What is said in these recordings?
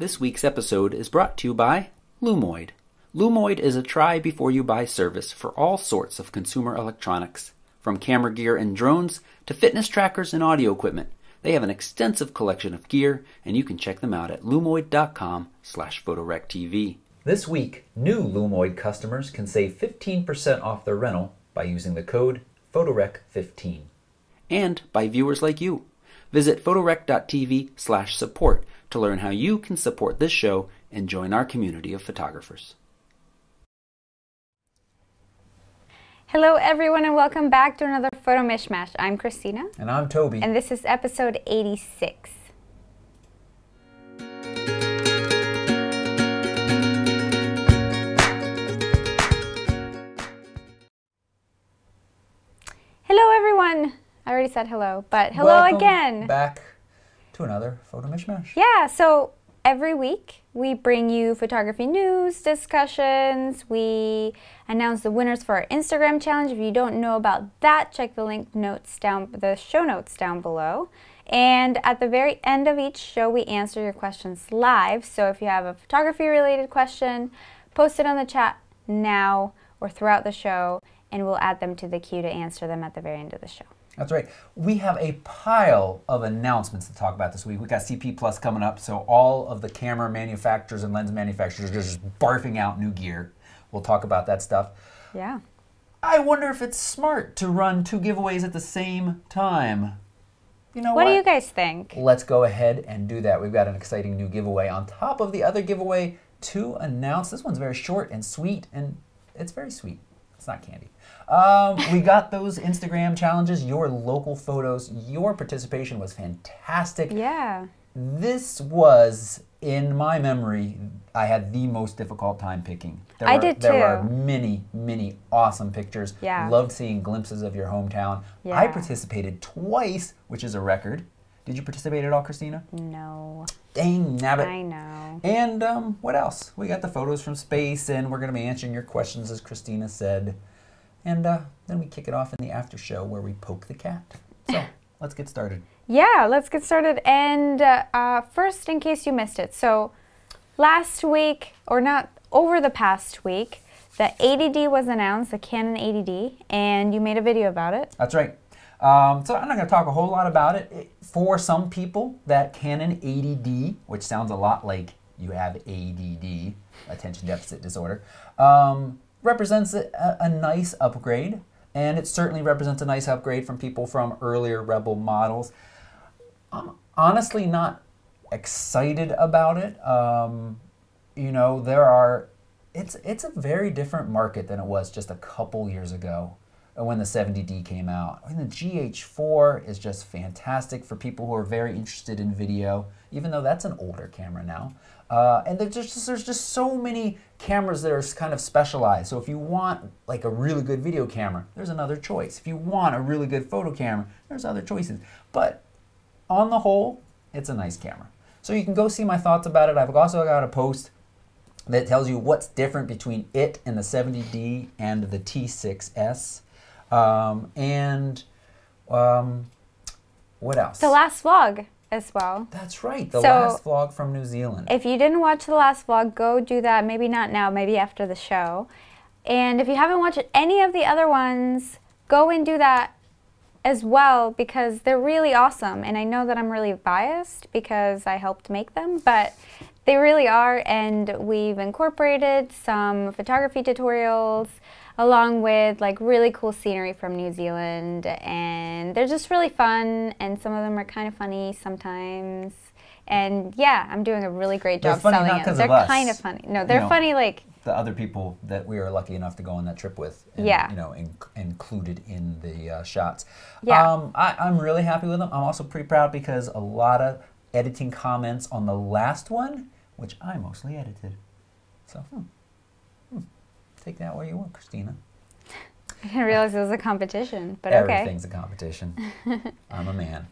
This week's episode is brought to you by Lumoid. Lumoid is a try before you buy service for all sorts of consumer electronics. From camera gear and drones to fitness trackers and audio equipment, they have an extensive collection of gear, and you can check them out at lumoid.com slash photorectv. This week, new Lumoid customers can save 15% off their rental by using the code PHOTOREC15. And by viewers like you. Visit photorec.tv slash support to learn how you can support this show and join our community of photographers. Hello, everyone, and welcome back to another Photo Mishmash. I'm Christina, And I'm Toby. and this is episode 86. Hello, everyone. I already said hello, but hello Welcome again. Back to another Photo Mishmash. Yeah, so every week we bring you photography news, discussions. We announce the winners for our Instagram challenge. If you don't know about that, check the link notes down the show notes down below. And at the very end of each show, we answer your questions live. So if you have a photography related question, post it on the chat now or throughout the show, and we'll add them to the queue to answer them at the very end of the show. That's right. We have a pile of announcements to talk about this week. We got CP Plus coming up, so all of the camera manufacturers and lens manufacturers are just barfing out new gear. We'll talk about that stuff. Yeah. I wonder if it's smart to run two giveaways at the same time. You know What what? do you guys think? Let's go ahead and do that. We've got an exciting new giveaway on top of the other giveaway to announce. This one's very short and sweet, and it's very sweet. It's not candy. Um, we got those Instagram challenges, your local photos. Your participation was fantastic. Yeah. This was, in my memory, I had the most difficult time picking. There I were, did There were too. many, many awesome pictures. Yeah. Loved seeing glimpses of your hometown. Yeah. I participated twice, which is a record. Did you participate at all, Christina? No. Dang nabbit. I know. And um, what else? We got the photos from space, and we're going to be answering your questions, as Christina said. And uh, then we kick it off in the after show where we poke the cat. So let's get started. Yeah, let's get started. And uh, uh, first, in case you missed it, so last week, or not over the past week, the 80D was announced, the Canon 80D, and you made a video about it. That's right. Um, so I'm not going to talk a whole lot about it. it. For some people, that Canon 80D, which sounds a lot like you have ADD, attention deficit disorder, um, represents a, a nice upgrade, and it certainly represents a nice upgrade from people from earlier Rebel models. I'm honestly not excited about it. Um, you know, there are. It's it's a very different market than it was just a couple years ago when the 70D came out. I mean, the GH4 is just fantastic for people who are very interested in video, even though that's an older camera now. Uh, and there's just there's just so many cameras that are kind of specialized. So if you want like a really good video camera, there's another choice. If you want a really good photo camera, there's other choices. But on the whole, it's a nice camera. So you can go see my thoughts about it. I've also got a post that tells you what's different between it and the 70D and the T6S. Um, and um, what else? The last vlog as well. That's right, the So- last vlog from New Zealand. If you didn't watch the last vlog, go do that. Maybe not now, maybe after the show. And if you haven't watched any of the other ones, go and do that as well because they're really awesome. And I know that I'm really biased because I helped make them, but they really are. And we've incorporated some photography tutorials along with like really cool scenery from New Zealand. And they're just really fun. And some of them are kind of funny sometimes. And yeah, I'm doing a really great job They're funny selling it. 'cause They're of us. kind of funny. No, they're know. funny like the other people that we were lucky enough to go on that trip with, and, Yeah. you know, in, included in the uh, shots. Yeah. Um, I, I'm really happy with them. I'm also pretty proud because a lot of editing comments on the last one, which I mostly edited. So, hmm. Take that where you want, Christina. I didn't realize it was a competition, but okay. Everything's a competition. I'm a man.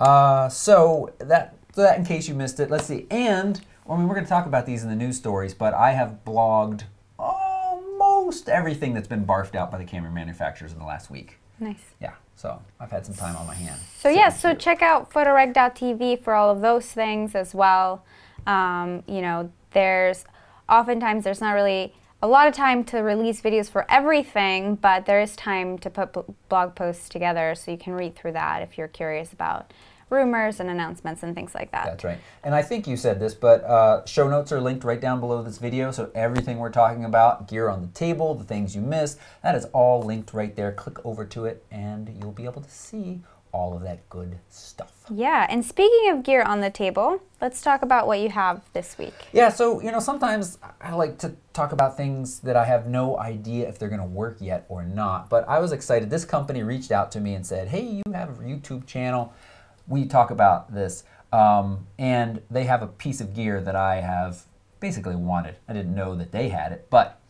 Uh, so that so that in case you missed it, let's see. And I mean, we're going to talk about these in the news stories, but I have blogged almost everything that's been barfed out by the camera manufacturers in the last week. Nice. Yeah, so I've had some time on my hand. So yeah, so check out photorec.tv for all of those things as well. Um, you know, there's oftentimes there's not really a lot of time to release videos for everything, but there is time to put blog posts together so you can read through that if you're curious about rumors and announcements and things like that. That's right. And I think you said this, but uh, show notes are linked right down below this video. So everything we're talking about, gear on the table, the things you missed, that is all linked right there. Click over to it and you'll be able to see all of that good stuff. Yeah, and speaking of gear on the table, let's talk about what you have this week. Yeah, so, you know, sometimes I like to talk about things that I have no idea if they're going to work yet or not. But I was excited. This company reached out to me and said, hey, you have a YouTube channel. We talk about this. Um, and they have a piece of gear that I have basically wanted. I didn't know that they had it, but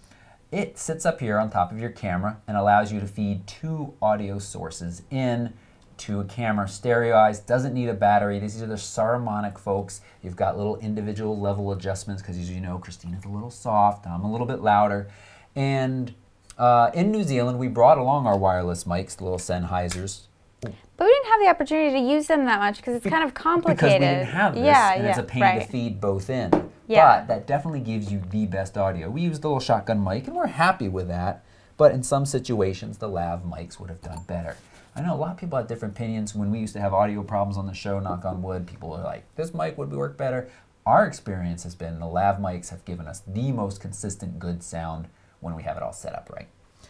it sits up here on top of your camera and allows you to feed two audio sources in to a camera stereoized doesn't need a battery these are the saramonic folks you've got little individual level adjustments because as you know christina's a little soft i'm a little bit louder and uh, in new zealand we brought along our wireless mics the little sennheisers But we didn't have the opportunity to use them that much because it's kind of complicated. because we didn't have this yeah, and yeah, it's a pain right. to feed both in. Yeah. But that definitely gives you the best audio. We used the little shotgun mic and we're happy with that. But in some situations, the lav mics would have done better. I know a lot of people have different opinions. When we used to have audio problems on the show, knock on wood, people are like, this mic would be work better. Our experience has been the lav mics have given us the most consistent good sound when we have it all set up right.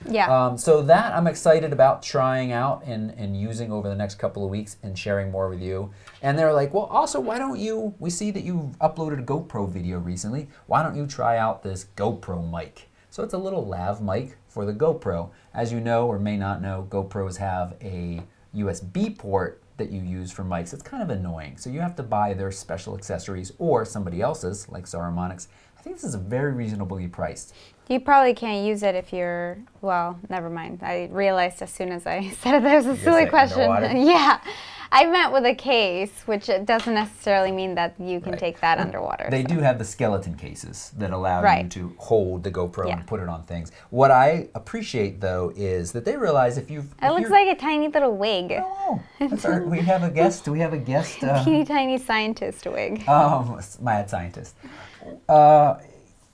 Yeah. Um, so that I'm excited about trying out and, and using over the next couple of weeks and sharing more with you. And they're like, well, also, why don't you? We see that you've uploaded a GoPro video recently. Why don't you try out this GoPro mic? So it's a little lav mic for the GoPro. As you know or may not know, GoPros have a USB port that you use for mics. It's kind of annoying. So you have to buy their special accessories or somebody else's, like Saramonics. I think this is a very reasonably priced. You probably can't use it if you're, well, never mind. I realized as soon as I said it, that was a silly question. yeah. I meant with a case, which it doesn't necessarily mean that you can Right. take that underwater. They so. do have the skeleton cases that allow you to hold the GoPro Yeah. and put it on things. What I appreciate though is that they realize if you've It if looks like a tiny little wig. oh, that's our, we have a guest. Do we have a guest? Uh, Teeny tiny scientist wig. um, mad scientist. Uh,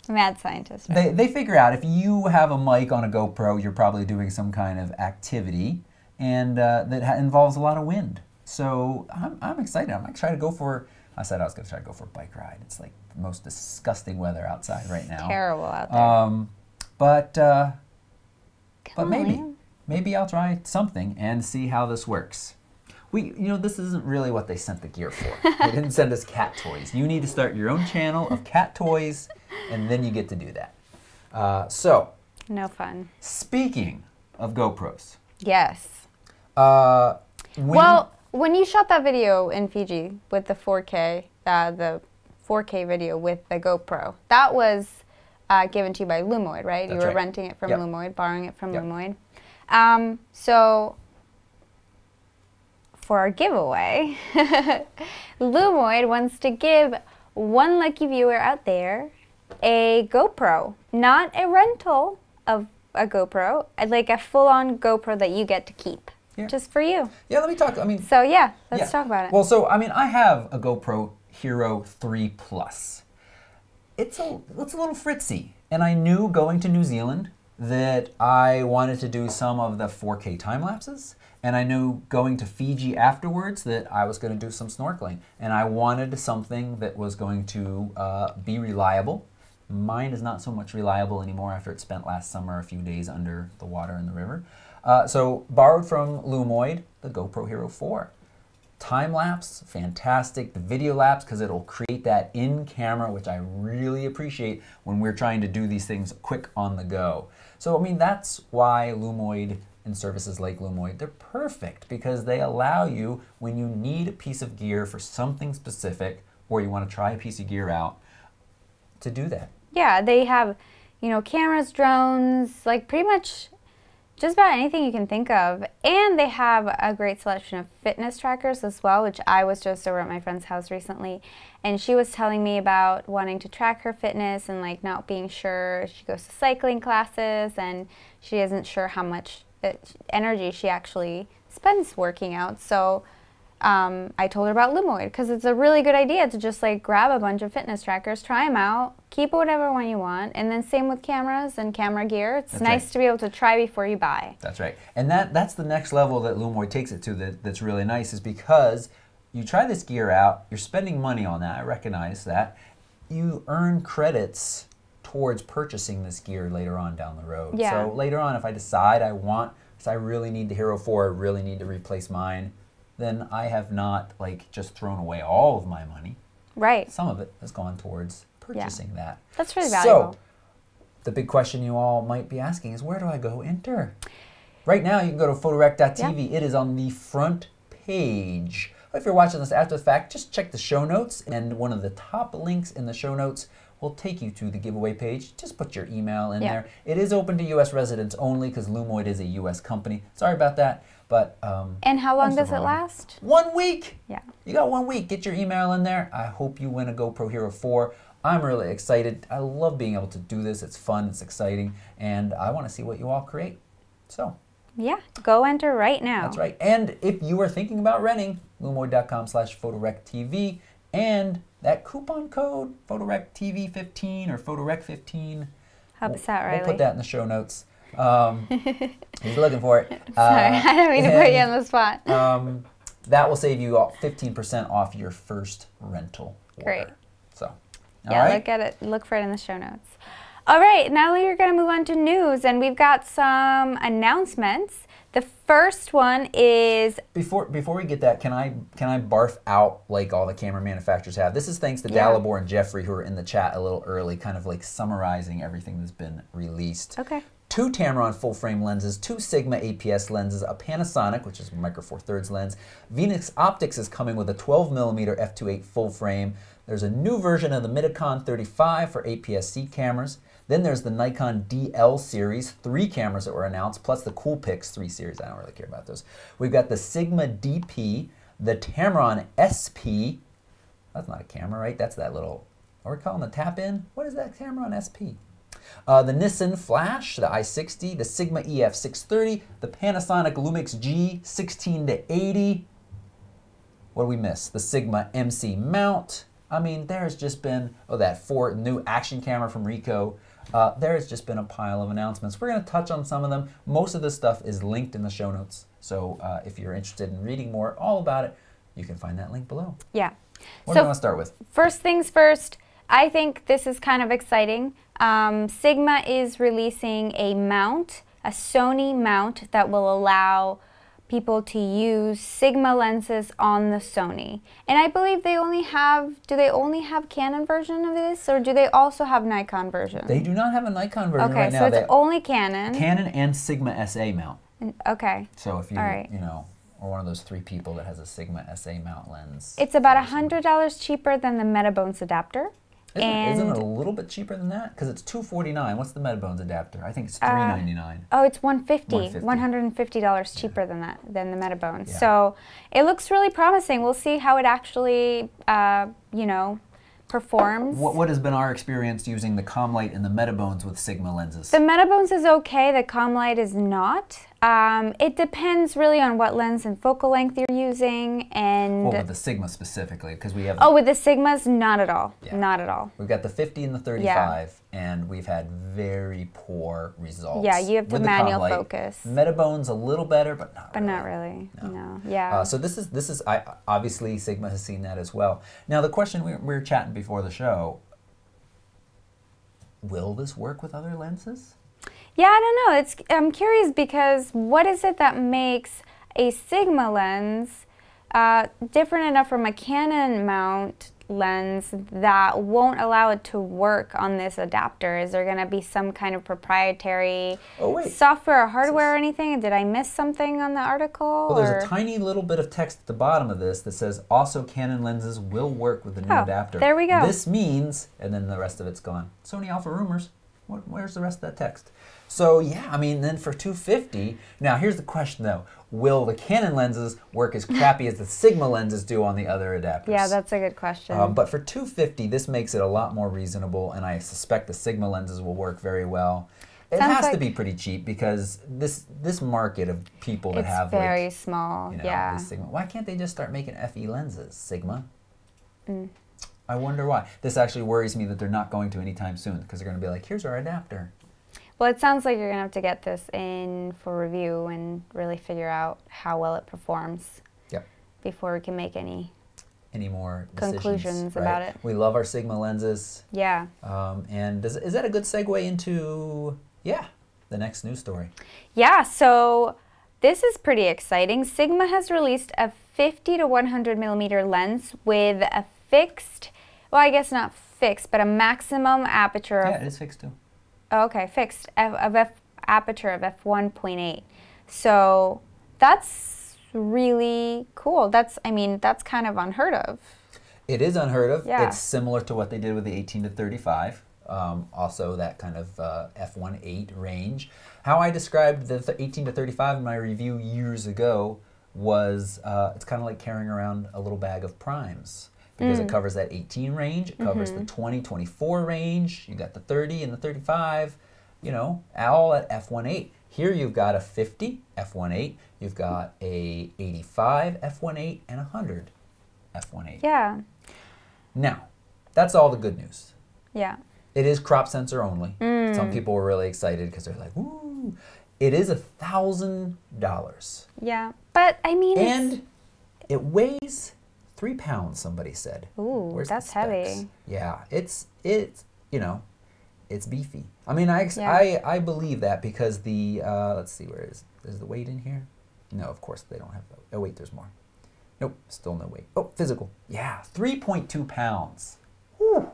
Mad scientist. right? they, they figure out if you have a mic on a GoPro, you're probably doing some kind of activity and uh, that ha- involves a lot of wind. So I'm, I'm excited. I'm going to try to go for, I said I was going to try to go for a bike ride. It's like the most disgusting weather outside right now. Terrible out there. Um, but uh, but on, maybe maybe I'll try something and see how this works. We you know this isn't really what they sent the gear for. they didn't send us cat toys. You need to start your own channel of cat toys, and then you get to do that. Uh, so No fun. speaking of GoPros, Yes. uh, when- Well, when you shot that video in Fiji with the 4K, uh, the 4K video with the GoPro, that was uh, given to you by Lumoid, right? you were right. renting it from Yep. Lumoid, borrowing it from Yep. Lumoid. Um, so for our giveaway, Lumoid wants to give one lucky viewer out there a GoPro, not a rental of a GoPro, uh, like a full-on GoPro that you get to keep, Yeah. just for you. yeah, let me talk. I mean, So yeah, let's Yeah. talk about it. Well, so I mean, I have a GoPro Hero 3 Plus. It's a it's a little fritzy, and I knew going to New Zealand that I wanted to do some of the 4K time lapses, and I knew going to Fiji afterwards that I was going to do some snorkeling, and I wanted something that was going to uh, be reliable. Mine is not so much reliable anymore after it spent last summer a few days under the water in the river. Uh, so borrowed from Lumoid the GoPro Hero 4 time lapse fantastic the video lapse because it'll create that in camera which i really appreciate when we're trying to do these things quick on the go so i mean that's why lumoid and services like lumoid they're perfect because they allow you when you need a piece of gear for something specific or you want to try a piece of gear out to do that yeah, they have, you know, cameras, drones, like pretty much just about anything you can think of. And they have a great selection of fitness trackers as well, which I was just over at my friend's house recently. And she was telling me about wanting to track her fitness and like not being sure. She goes to cycling classes and she isn't sure how much energy she actually spends working out. So um, I told her about Lumoid because it's a really good idea to just like grab a bunch of fitness trackers, try them out, keep whatever one you want, and then same with cameras and camera gear. It's That's nice right. to be able to try before you buy. That's right. And that that's the next level that Lumoid takes it to that, that's really nice is because you try this gear out, you're spending money on that, I recognize that. You earn credits towards purchasing this gear later on down the road. Yeah. So later on if I decide I want because I really need the Hero 4, I really need to replace mine, then I have not like just thrown away all of my money. Right. Some of it has gone towards purchasing that. That's really valuable. So, the big question you all might be asking is where do I go enter? Right now, you can go to photorec.tv. It is on the front page. If you're watching this after the fact, just check the show notes, and one of the top links in the show notes will take you to the giveaway page. Just put your email in Yeah. there. It is open to U.S. residents only because Lumoid is a U.S. company. Sorry about that, but um, and how long does it last? one week. Yeah. You got one week. Get your email in there. I hope you win a GoPro Hero 4. I'm really excited. I love being able to do this. It's fun, it's exciting, and I want to see what you all create. So, Yeah. Go enter right now. that's right. And if you are thinking about renting, lumoid.com slash photorectv and that coupon code photorectv15 or photorec15. Help us out, We'll put that in the show notes. Um, he's looking for it. Sorry, Uh, I didn't mean to put you on the spot. um, that will save you 15% off your first rental. order. Great. So, all Yeah, right. look at it. Look for it in the show notes. All right, now we're going to move on to news, and we've got some announcements. First one is Before before we get that, can I can I barf out like all the camera manufacturers have? This is thanks to Yeah. Dalibor and Jeffrey who are in the chat a little early, kind of like summarizing everything that's been released. okay. Two Tamron full frame lenses, two Sigma APS lenses, a Panasonic, which is a Micro Four Thirds lens. Venus Optics is coming with a 12 millimeter f2.8 full frame. There's a new version of the Mitakon 35 for APS-C cameras. Then there's the Nikon DL series, three cameras that were announced, plus the Coolpix 3 series. I don't really care about those. We've got the Sigma DP, the Tamron SP. That's not a camera, right? That's that little, what are we calling the tap in? What is that Tamron SP? Uh, the Nissin Flash, the i60, the Sigma E EF630, the Panasonic Lumix G16 to 80. What do we miss? The Sigma MC mount. I mean, there's just been, oh, that four new action camera from Ricoh. Uh, there has just been a pile of announcements. We're going to touch on some of them. Most of this stuff is linked in the show notes. So uh, if you're interested in reading more all about it, you can find that link below. Yeah. What do So you want to start with? First things first, I think this is kind of exciting. Um, Sigma is releasing a mount, a Sony mount that will allow people to use Sigma lenses on the Sony. And I believe they only have, do they only have Canon version of this or do they also have Nikon version? They do not have a Nikon version okay, right now. Okay, so it's They- only Canon. Canon and Sigma SA mount. okay. So if you right. you know are one of those three people that has a Sigma SA mount lens, It's about $100 cheaper than the Metabones adapter. Isn't, it- isn't it a little bit cheaper than that? Because it's two forty nine. What's the Metabones adapter? I think it's Uh, three ninety nine. Oh, it's 150 150. $150 cheaper than that, than the Metabones. Yeah. So it looks really promising. We'll see how it actually, uh, you know, performs. what what has been our experience using the Commlite and the Metabones with Sigma lenses? The Metabones is okay, the Commlite is not. Um, it depends really on what lens and focal length you're using. And well, with the Sigma specifically, because we have oh, with the Sigmas, not at all. Yeah. Not at all. we've got the fifty and the thirty five, and we've had very poor results. Yeah, you have to with the manual focus. Metabones a little better, but not But really. not really. No. Yeah. Uh, so this is this is I, obviously Sigma has seen that as well. Now the question we, we were chatting before the show: Will this work with other lenses? Yeah, I don't know. It's I'm curious because what is it that makes a Sigma lens uh, different enough from a Canon mount lens that won't allow it to work on this adapter? Is there going to be some kind of proprietary Oh, software or hardware or anything? Did I miss something on the article? Well, there's or- a tiny little bit of text at the bottom of this that says also Canon lenses will work with the new Oh, adapter. there we go. This means, and then the rest of it's gone. Sony Alpha rumors. Where's the rest of that text? So yeah, I mean, then for 250. Now here's the question though: Will the Canon lenses work as crappy as the Sigma lenses do on the other adapters? yeah, that's a good question. Um, but for 250, this makes it a lot more reasonable, and I suspect the Sigma lenses will work very well. It Sounds has to be pretty cheap because this this market of people that It's have very like small. you know yeah. Sigma. Why can't they just start making FE lenses, Sigma? Mm. I wonder why. This actually worries me that they're not going to anytime soon because they're going to be like, here's our adapter. Well, it sounds like you're gonna have to get this in for review and really figure out how well it performs Yep. before we can make any. Any more decisions, Conclusions right? about it. We love our Sigma lenses. Yeah. Um, and does, is that a good segue into yeah the next news story? Yeah, so this is pretty exciting. Sigma has released a 50 to 100 millimeter lens with a fixed, well, I guess not fixed, but a maximum aperture of Yeah, it is fixed too. Okay, fixed f, of f aperture of f1.8. So that's really cool. That's I mean that's kind of unheard of. It is unheard of. Yeah. It's similar to what they did with the 18 to 35. Um, also, that kind of uh, f1.8 range. How I described the th- 18 to 35 in my review years ago was uh, it's kind of like carrying around a little bag of primes because it covers that 18 range, it covers the 20, 24 range, you got the 30 and the 35, you know, all at f1.8. Here you've got a 50 f1.8, you've got a 85 f1.8, and a 100 f1.8. Yeah, Now, that's all the good news. yeah, It is crop sensor only. Mm. Some people were really excited because they're like, "Woo!" It is a thousand dollars, yeah. But I mean, it's, and it weighs three pounds. Somebody said. ooh, Where's that's heavy. Yeah, it's it's you know, it's beefy. I mean, I ex- Yeah. I I believe that because the uh, let's see where is is the weight in here? No, of course they don't have. Oh wait, there's more. Nope, still no weight. Oh, physical. Yeah, three point two pounds. Whew.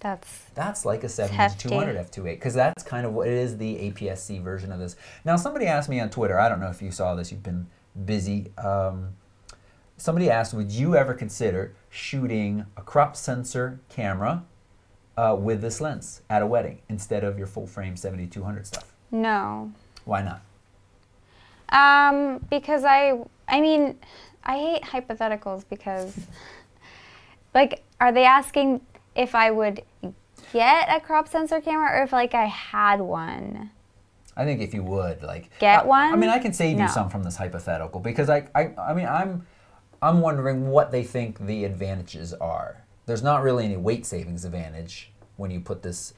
That's That's like a 70 hefty. 200 F28 because that's kind of what it is the APS-C version of this. Now, somebody asked me on Twitter, I don't know if you saw this, you've been busy. Um, somebody asked, would you ever consider shooting a crop sensor camera uh, with this lens at a wedding instead of your full frame 7200 stuff? no. Why not? Um, because I, I mean, I hate hypotheticals because, like, are they asking if I would get a crop sensor camera or if like I had one? I think if you would like Get I- I mean, I can save you some from this hypothetical because I, I, I mean, I'm, I'm wondering what they think the advantages are. There's not really any weight savings advantage when you put this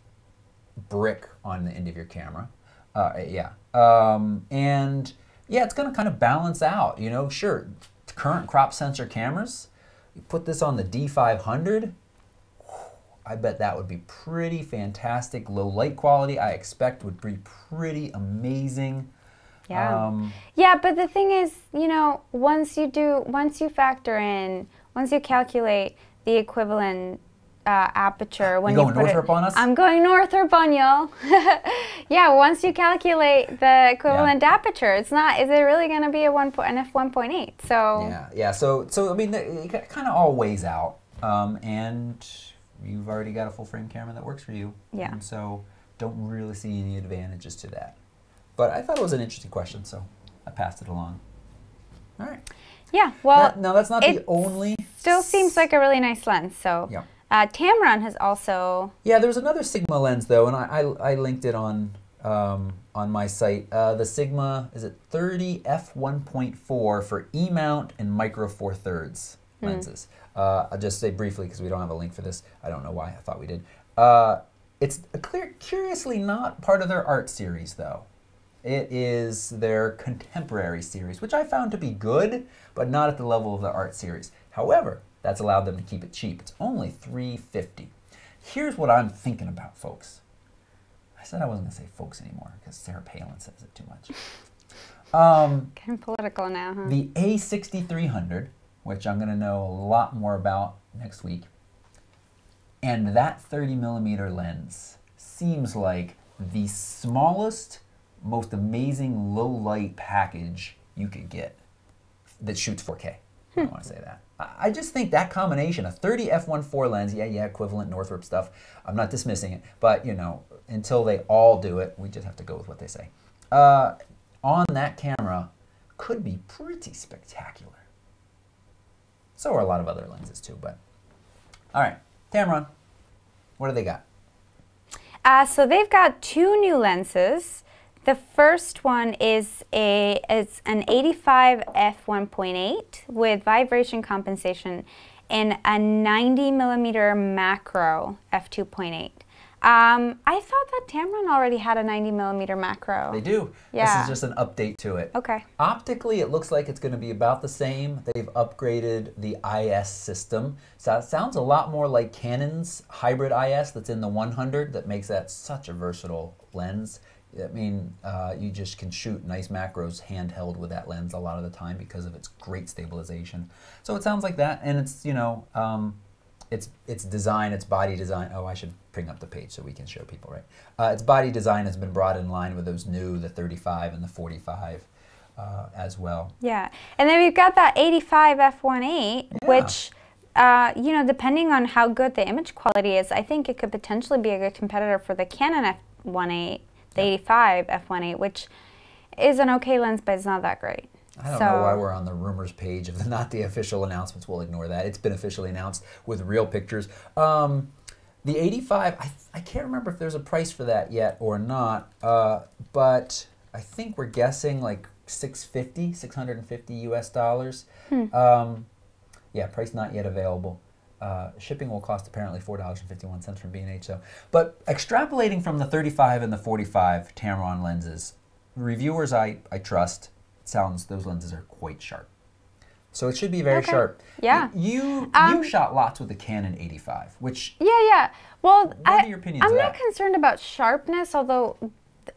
brick on the end of your camera. Uh, yeah, um, and yeah, it's going to kind of balance out. You know, sure, current crop sensor cameras. You put this on the D500. I bet that would be pretty fantastic. Low light quality, I expect, would be pretty amazing. Yeah. Um, Yeah, but the thing is, you know, once you do, once you factor in, once you calculate the equivalent uh, aperture, when You you, going put Northrup it, on us? I'm going Northrup on y'all. yeah, once you calculate the equivalent aperture, it's not. Is it really going to be a one point an f one point eight? So yeah, yeah. So, so I mean, it kind of all weighs out, um, and you've already got a full frame camera that works for you. Yeah. And so, don't really see any advantages to that. But I thought it was an interesting question, so I passed it along. All right. yeah, well, That- now that's not the only. still seems like a really nice lens. So Yeah. uh, Tamron has also Yeah, there was another Sigma lens though, and I, I, I linked it on um, on my site. Uh, the Sigma is it 30 f 1.4 for E mount and micro four thirds lenses. Uh, I'll just say briefly because we don't have a link for this. I don't know why. I thought we did. Uh, it's a clear, curiously not part of their art series though. It is their contemporary series, which I found to be good, but not at the level of the art series. However, that's allowed them to keep it cheap. It's only 350. Here's what I'm thinking about, folks. I said I wasn't going to say folks anymore because Sarah Palin says it too much. Um, of political now, huh? the A6300, which I'm going to know a lot more about next week, and that 30 millimeter lens seems like the smallest, most amazing low light package you could get that shoots 4K. I want to say that. I I just think that combination, a 30 f1.4 lens, yeah, yeah, equivalent Northrup stuff. I'm not dismissing it, but you know, until they all do it, we just have to go with what they say. Uh, on that camera, could be pretty spectacular. So are a lot of other lenses too, but all right, Tamron, what do they got? Uh, so they've got two new lenses. The first one is a it's an 85 f1.8 with vibration compensation and a 90 millimeter macro f2.8. Um, I thought that Tamron already had a 90 millimeter macro. They do. Yeah. This is just an update to it. Okay. Optically, it looks like it's going to be about the same. They've upgraded the IS system. So it sounds a lot more like Canon's hybrid IS that's in the 100 that makes that such a versatile lens. I mean, uh, you just can shoot nice macros handheld with that lens a lot of the time because of its great stabilization. So it sounds like that, and it's you know, um, its its design, its body design. Oh, I should bring up the page so we can show people, right? Uh, its body design has been brought in line with those new, the 35 and the 45. Uh, as well. Yeah, and then we've got that 85 f1.8, Yeah. which, uh, you know, depending on how good the image quality is, I think it could potentially be a good competitor for the Canon f1.8, the 85 f1.8, which is an okay lens, but it's not that great. I don't so, know why we're on the rumors page of the not the official announcements. We'll ignore that. It's been officially announced with real pictures. Um, the 85, I, I can't remember if there's a price for that yet or not, uh, but I think we're guessing like 650, 650 US dollars. Hmm. Um, yeah, price not yet available. Uh, shipping will cost apparently four dollars and fifty one cents from B and H. So, but extrapolating from the thirty five and the forty five Tamron lenses, reviewers I, I trust it sounds those lenses are quite sharp. So it should be very Okay. sharp. Yeah. You Um, you shot lots with the Canon 85, which Yeah, yeah. Well, What I, are your opinions I'm not concerned about sharpness, although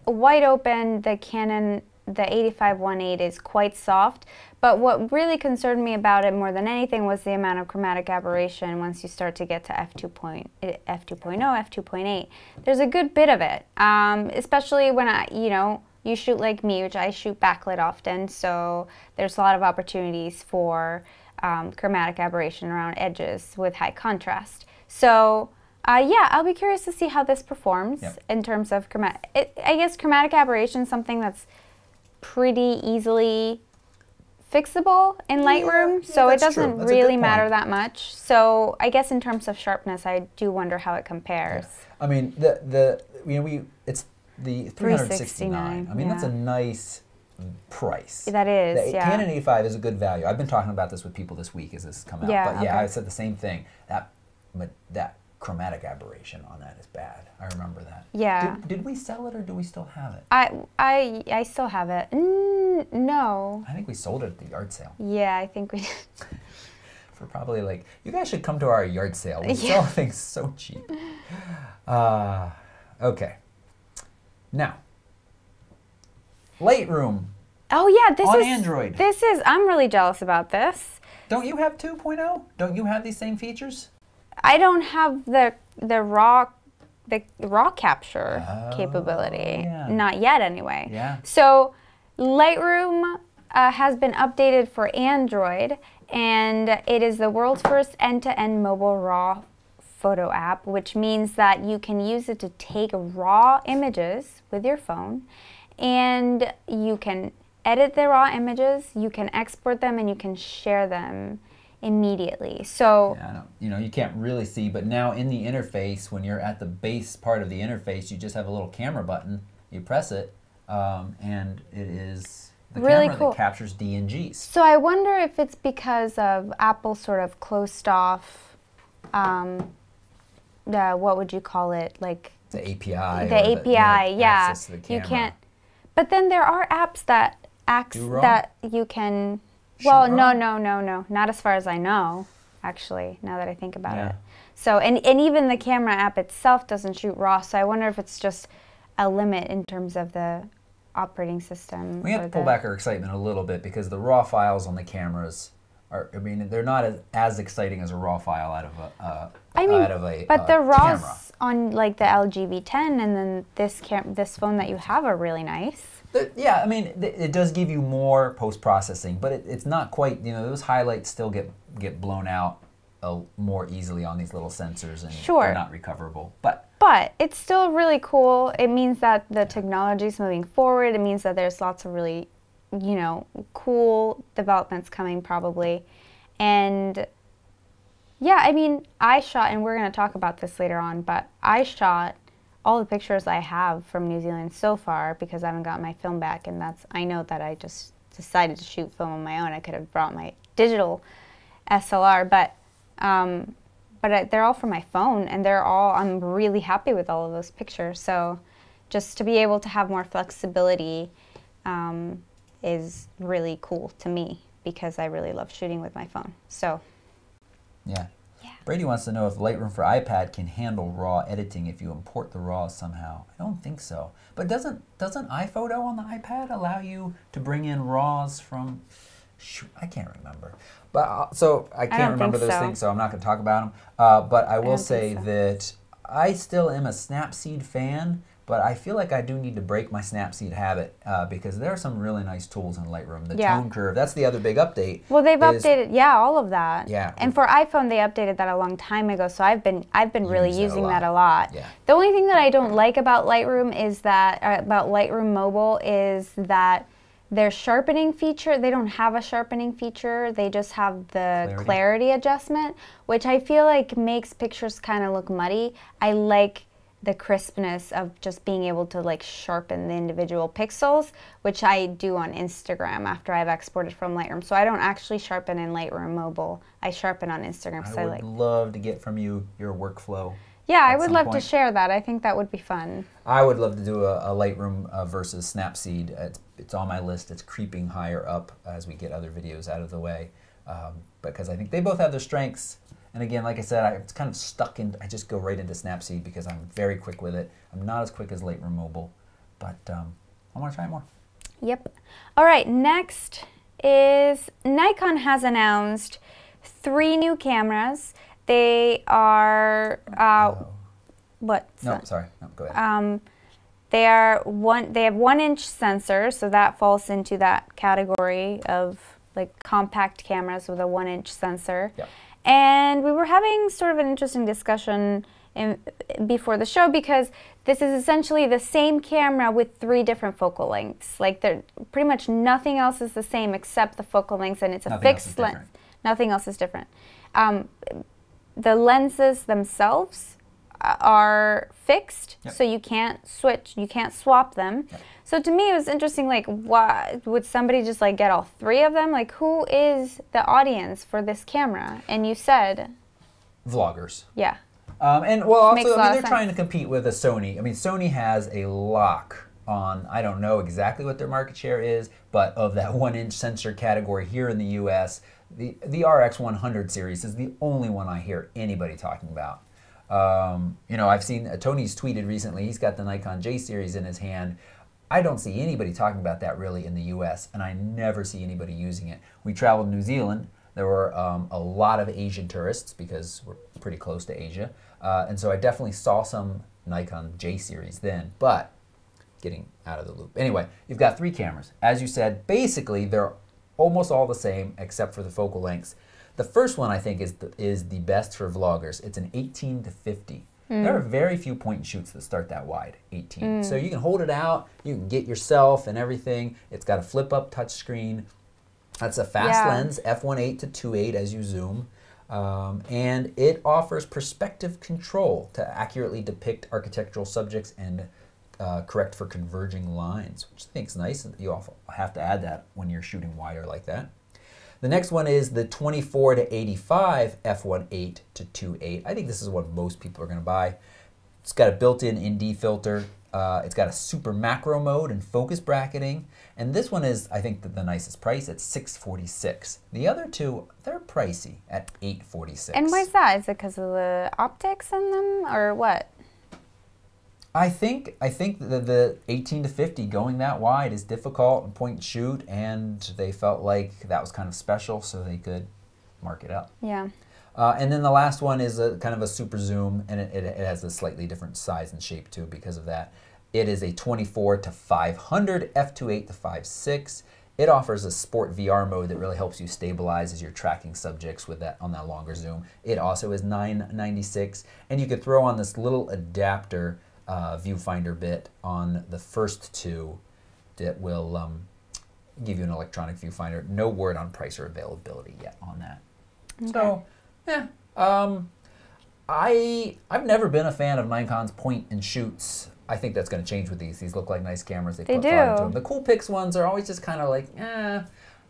wide open, the Canon, the 85-1.8 is quite soft. But what really concerned me about it more than anything was the amount of chromatic aberration once you start to get to f2 point, eh, f2.0, f2.8. There's a good bit of it, um, especially when I, you know, you shoot like me, which I shoot backlit often, so there's a lot of opportunities for um, chromatic aberration around edges with high contrast. So, uh, yeah, I'll be curious to see how this performs Yep. in terms of chromatic. I guess chromatic aberration is something that's pretty easily fixable in Lightroom, yeah, so it doesn't really matter that much. So, I guess in terms of sharpness, I do wonder how it compares. I mean the the you know we it's the 369. 369, I mean that's a nice price. That is, The yeah. Canon 85 is a good value. I've been talking about this with people this week as this has come out. Yeah, but yeah, okay. I said the same thing. That but that chromatic aberration on that is bad. I remember that. Yeah. Did, did we sell it or do we still have it? I, I, I still have it. Mm, no. I think we sold it at the yard sale Yeah, I think we. for probably like you guys should come to our yard sale. We Yeah. sell things so cheap. Uh, okay. Now, Lightroom. Oh yeah, this On is Android. This is. I'm really jealous about this. Don't you have 2.0? Don't you have these same features? I don't have the the raw the raw capture Oh, capability. yeah. Not yet, anyway. Yeah. So Lightroom uh, has been updated for Android, and it is the world's first end-to-end mobile raw photo app, which means that you can use it to take raw images with your phone, and you can edit the raw images, you can export them, and you can share them immediately. So Yeah, you know, you can't really see, but now in the interface, when you're at the base part of the interface, you just have a little camera button. You press it, um, and it is the Really camera cool. that captures DNGs. So I wonder if it's because of Apple sort of closed off, um, the what would you call it, like The API. the API? know, yeah, the you can't. But then there are apps that acts that you can. Well, no, no, no, no, not as far as I know. Actually, now that I think about Yeah. it. So and and even the camera app itself doesn't shoot raw. So I wonder if it's just a limit in terms of the operating system. We have to pull back our excitement a little bit because the raw files on the cameras are. I mean, they're not as, as exciting as a raw file out of a. Uh, I mean, out of a but uh, the RAWs camera. on like the LG V10 and then this cam- this phone that you have are really nice. Yeah, I mean, th- it does give you more post processing, but it, it's not quite. You know, those highlights still get get blown out uh, more easily on these little sensors, and Sure. they're not recoverable. But But it's still really cool. It means that the technology is moving forward. It means that there's lots of really, you know, cool developments coming probably. And yeah, I mean, I shot, and we're going to talk about this later on, but I shot all the pictures I have from New Zealand so far, because I haven't got my film back, and that's I know that I just decided to shoot film on my own. I could have brought my digital SLR, but um, but I, they're all from my phone, and they're all I'm really happy with all of those pictures. So just to be able to have more flexibility um, is really cool to me because I really love shooting with my phone. So Yeah. Brady wants to know if Lightroom for iPad can handle RAW editing if you import the RAWs somehow. I don't think so. But doesn't doesn't iPhoto on the iPad allow you to bring in RAWs from? Shoot, I can't remember. But uh, so I can't don't remember those so. things, so I'm not going to talk about them. Uh, but I will don't say so. that I still am a Snapseed fan. But I feel like I do need to break my Snapseed habit uh, because there are some really nice tools in Lightroom. The Yeah. tone curve, that's the other big update. well, they've is- updated yeah all of that. Yeah. And for iPhone, they updated that a long time ago. So I've been I've been really Use it a using that a lot. Yeah. The only thing that I don't like about Lightroom is that uh, about Lightroom Mobile is that their sharpening feature they don't have a sharpening feature. They just have the Clarity. clarity, adjustment, which I feel like makes pictures kind of look muddy. I like the crispness of just being able to like sharpen the individual pixels, which I do on Instagram after I've exported from Lightroom. So I don't actually sharpen in Lightroom Mobile. I sharpen on Instagram I I, would like. love to get from you your workflow. Yeah, I would love to share that. I think that would be fun. I would love to do a, a Lightroom uh, versus Snapseed. It's, it's on my list. It's creeping higher up as we get other videos out of the way um, because I think they both have their strengths. And again, like I said, I, it's kind of stuck in. I just go right into Snapseed because I'm very quick with it. I'm not as quick as Lightroom Mobile, but um, I want to try it more. Yep. All right, next is Nikon has announced three new cameras. They are uh, Oh. what? No, sorry. No, go ahead. Um, they are one. They have one inch sensor, so that falls into that category of like compact cameras with a one inch sensor. Yep. And we were having sort of an interesting discussion in, before the show because this is essentially the same camera with three different focal lengths. Like there, pretty much nothing else is the same except the focal lengths, and it's a Nothing fixed length. different. Nothing else is different. Um, the lenses themselves are fixed, Yep. so you can't switch, you can't swap them. Yep. So to me, it was interesting. Like, why would somebody just like get all three of them? Like, who is the audience for this camera? And you said, Vloggers. yeah, Um, and well, also, I mean, they're trying to compete with a Sony. I mean, Sony has a lock on. I don't know exactly what their market share is, but of that one-inch sensor category here in the U.S., the the RX 100 series is the only one I hear anybody talking about. Um, you know, I've seen uh, Tony's tweeted recently. He's got the Nikon J series in his hand. I don't see anybody talking about that really in the U.S., and I never see anybody using it. We traveled to New Zealand. There were um, a lot of Asian tourists because we're pretty close to Asia, uh, and so I definitely saw some Nikon J series then. But getting out of the loop. Anyway, you've got three cameras. As you said, basically they're almost all the same except for the focal lengths. The first one I think is the, is the best for vloggers. It's an 18 to 50. There are very few point and shoots that start that wide, 18. So you can hold it out, you can get yourself and everything. It's got a flip up touchscreen. That's a fast Yeah. lens, f1.8 to 2.8 as you zoom. Um, and it offers perspective control to accurately depict architectural subjects and uh, correct for converging lines, which I think is nice. You have to add that when you're shooting wider like that. The next one is the 24 to 85 f1.8 to 2.8. I think this is what most people are going to buy. It's got a built-in ND filter. Uh, it's got a super macro mode and focus bracketing. And this one is, I think, the, the nicest price at 646. The other two, they're pricey at 846. and why is that? Is it because of the optics in them, or what? I think I think the, the 18 to 50 going that wide is difficult and point and shoot, and they felt like that was kind of special, so they could mark it up. Yeah. Uh, and then the last one is a kind of a super zoom, and it, it, it has a slightly different size and shape too because of that. It is a 24 to 500 f2.8 to 5.6. It offers a sport VR mode that really helps you stabilize as you're tracking subjects with that on that longer zoom. It also is 996, and you could throw on this little adapter uh, viewfinder bit on the first two that will um, give you an electronic viewfinder. No word on price or availability yet on that. So, yeah. Um, I I've never been a fan of Nikon's point and shoots. I think that's going to change with these. These look like nice cameras. They, They put thought into do. them. The Coolpix ones are always just kind of like, eh,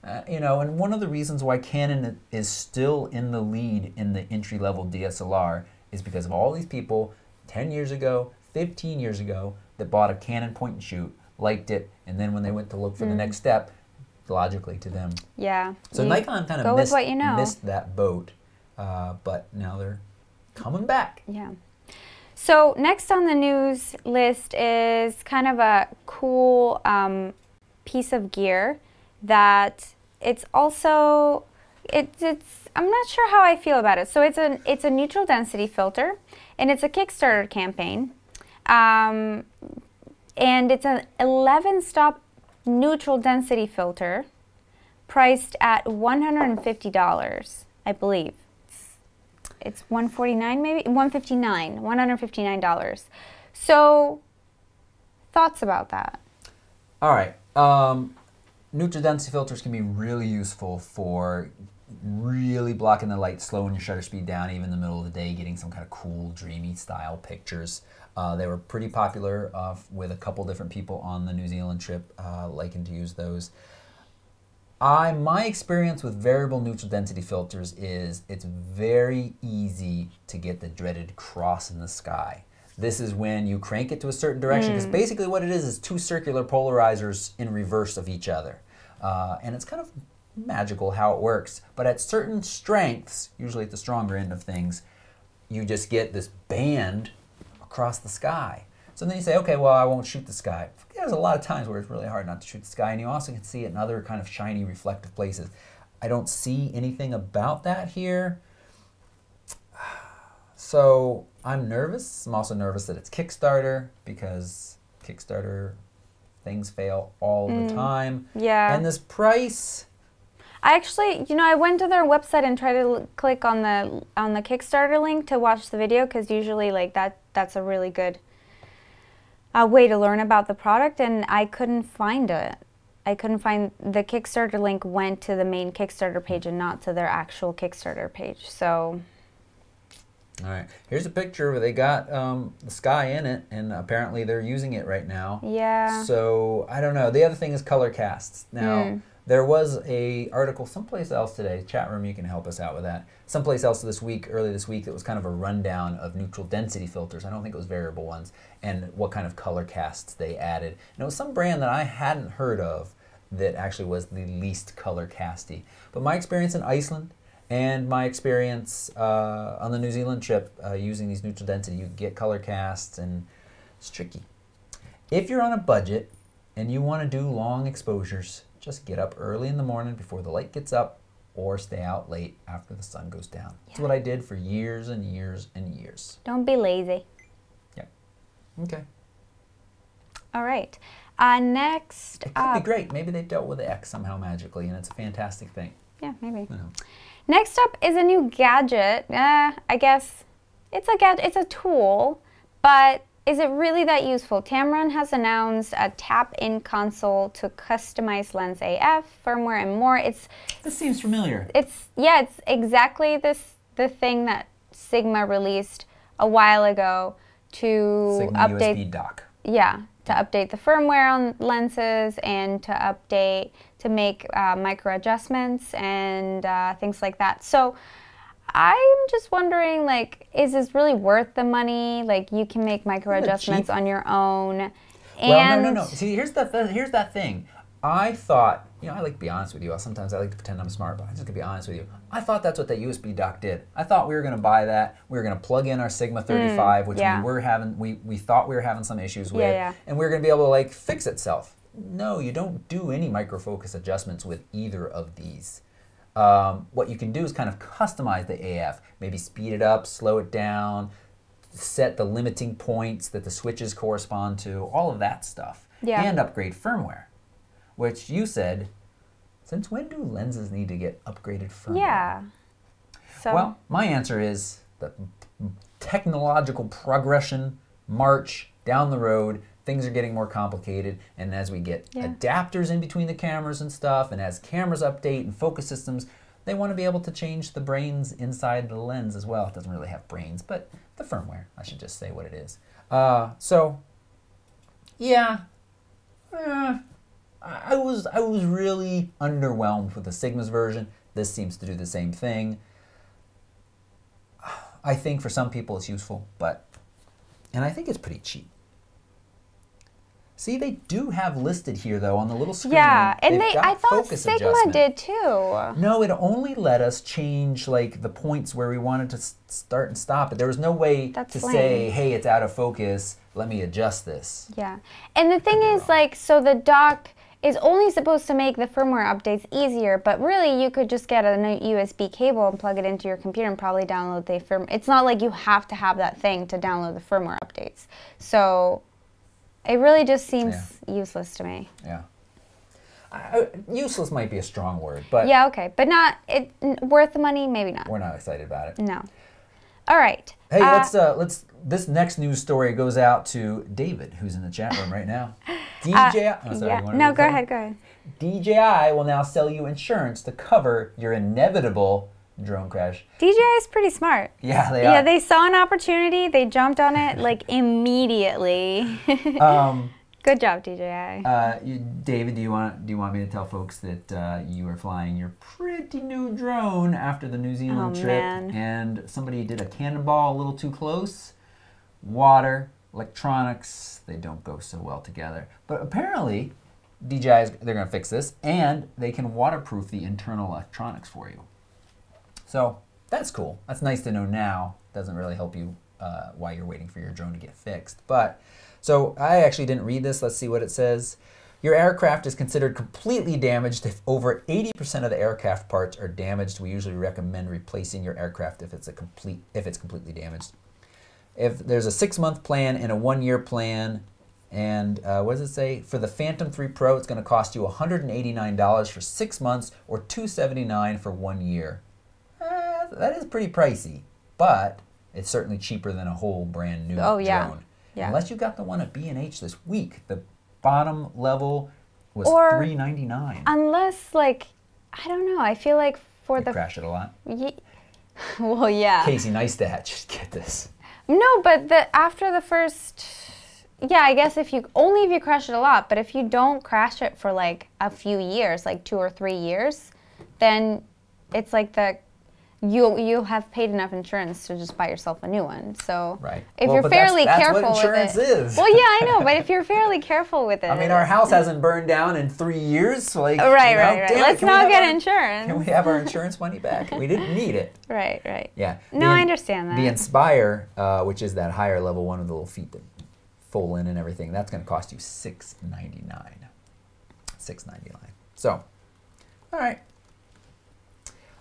uh, you know. And one of the reasons why Canon is still in the lead in the entry level DSLR is because of all these people 10 years ago, 15 years ago that bought a Canon point and shoot, liked it, and then when they went to look for the next step, logically to them. Yeah. So Nikon kind of missed, what you know. missed that boat, uh, but now they're coming back. Yeah. So next on the news list is kind of a cool um, piece of gear that it's also it's it's I'm not sure how I feel about it. So it's a it's a neutral density filter, and it's a Kickstarter campaign, um, and it's an 11 stop neutral density filter, priced at $150, I believe it's 149 maybe 159 $159. so thoughts about that All right. Um, neutral density filters can be really useful for really blocking the light, slowing your shutter speed down, even in the middle of the day, getting some kind of cool, dreamy style pictures. Uh, they were pretty popular uh, with a couple different people on the New Zealand trip, uh, liking to use those. I my experience with variable neutral density filters is it's very easy to get the dreaded cross in the sky. This is when you crank it to a certain direction because basically what it is is two circular polarizers in reverse of each other, uh, and it's kind of magical how it works. But at certain strengths, usually at the stronger end of things, you just get this band across the sky. So then you say, okay, well, I won't shoot the sky. There's a lot of times where it's really hard not to shoot the sky, and you also can see it in other kind of shiny, reflective places. I don't see anything about that here. So I'm nervous. I'm also nervous that it's Kickstarter because Kickstarter things fail all the mm, time. yeah And this price, i actually you know i went to their website and tried to l- click on the on the kickstarter link to watch the video because usually like that that's a really good uh, way to learn about the product and i couldn't find it i couldn't find the kickstarter link went to the main kickstarter page and not to their actual kickstarter page so all right, here's a picture where they got um, the sky in it, and apparently they're using it right now. yeah So I don't know. The other thing is color casts. Now Mm. There was a article someplace else today. Chat room, you can help us out with that. Someplace else this week, early this week, that was kind of a rundown of neutral density filters. I don't think it was variable ones, and what kind of color casts they added. And it was some brand that I hadn't heard of that actually was the least color casty. But my experience in Iceland. And my experience uh, on the New Zealand trip uh, using these neutral density, you get color casts, and it's tricky. If you're on a budget and you want to do long exposures, just get up early in the morning before the light gets up or stay out late after the sun goes down. That's what I did for years and years and years. don't be lazy Yeah. Okay. All right. Uh, next It could up, be great. Maybe they dealt with the X somehow magically and it's a fantastic thing. yeah, maybe. You know. Next up is a new gadget. Uh, I guess it's a gadget. It's a tool, but is it really that useful? Tamron has announced a tap-in console to customize Lens AF firmware and more. It's This seems familiar. it's yeah, it's exactly this the thing that Sigma released a while ago to Sigma update USB dock. yeah, to update the firmware on lenses and to update to make uh, micro adjustments and uh, things like that. So I'm just wondering, like, is this really worth the money? Like, you can make micro adjustments on your own. And Well, no, no, no. See, here's the, the here's that thing. I thought, you know, I like to be honest with you. Sometimes I like to pretend I'm smart, but I'm just gonna be honest with you. I thought that's what that USB dock did. I thought we were gonna buy that. We were gonna plug in our Sigma 35, which Mm, yeah. we were having. We we thought we were having some issues with, yeah. and we were gonna be able to like fix itself. No, you don't do any micro focus adjustments with either of these. Um, what you can do is kind of customize the AF, maybe speed it up, slow it down, set the limiting points that the switches correspond to, all of that stuff, Yeah. and upgrade firmware. Which you said, since when do lenses need to get upgraded firmware? yeah. So Well, my answer is the technological progression, march down the road, things are getting more complicated, and as we get Yeah. adapters in between the cameras and stuff, and as cameras update and focus systems, they want to be able to change the brains inside the lens as well. It doesn't really have brains, but the firmware. I should just say what it is. Uh, so, yeah, eh, I I was I was really underwhelmed with the Sigma's version. This seems to do the same thing. I think for some people it's useful, but and I think it's pretty cheap. See, they do have listed here though on the little screen. Yeah, and they I thought Sigma adjustment. did too. No, it only let us change like the points where we wanted to start and stop. But there was no way That's to lame. say, "Hey, it's out of focus. Let me adjust this." Yeah. And the thing is, wrong. like, so the dock is only supposed to make the firmware updates easier, but really you could just get a USB cable and plug it into your computer and probably download the firm. It's not like you have to have that thing to download the firmware updates. So it really just seems useless to me. Yeah. I- useless might be a strong word, but Yeah, okay. But not it n- worth the money, maybe not. we're not excited about it. No. All right. Hey, Uh, let's uh, let's. This next news story goes out to David, who's in the chat room right now. DJI. oh, sorry, yeah. No, go ahead, go ahead. DJI will now sell you insurance to cover your inevitable drone crash. DJI is pretty smart. Yeah, they are. Yeah, they saw an opportunity, they jumped on it like immediately. um, Good job, DJI. uh, you, David, do you want do you want me to tell folks that uh, you are flying your pretty new drone after the New Zealand Oh, trip, man. and somebody did a cannonball a little too close? Water, electronics, they don't go so well together. But apparently, DJI is, they're going to fix this, and they can waterproof the internal electronics for you. So that's cool. That's nice to know now. Doesn't really help you uh, while you're waiting for your drone to get fixed. But so I actually didn't read this. Let's see what it says. Your aircraft is considered completely damaged if over 80% of the aircraft parts are damaged. We usually recommend replacing your aircraft if it's a complete if it's completely damaged. If there's a six month plan and a one year plan, and uh, what does it say? For the Phantom 3 Pro, it's going to cost you $189 for six months or 279 for one year. That is pretty pricey, but it's certainly cheaper than a whole brand new Oh, yeah. drone. Yeah. Unless you got the one at B&H this week, the bottom level was Or- 399. Unless, like, I don't know. I feel like for You the. crash it a lot. Ye- well, yeah. Casey Neistat, just get this. No, but the after the first. Yeah, I guess if you only if you crash it a lot, but if you don't crash it for like a few years, like two or three years, then it's like the you you have paid enough insurance to just buy yourself a new one. So Right. if Well, you're that's- fairly that's what careful insurance with it, is. well, yeah, I know, but if you're fairly careful with it, I mean, our house hasn't burned down in three years. So like, right, you know, right, right. Let's not get our- insurance. Can we have our insurance money back? We didn't need it. Right, right. Yeah. No, The I understand that. The Inspire, uh, which is that higher level one with the little feet that fold in and everything, that's going to cost you six ninety nine. Six ninety nine. So, all right.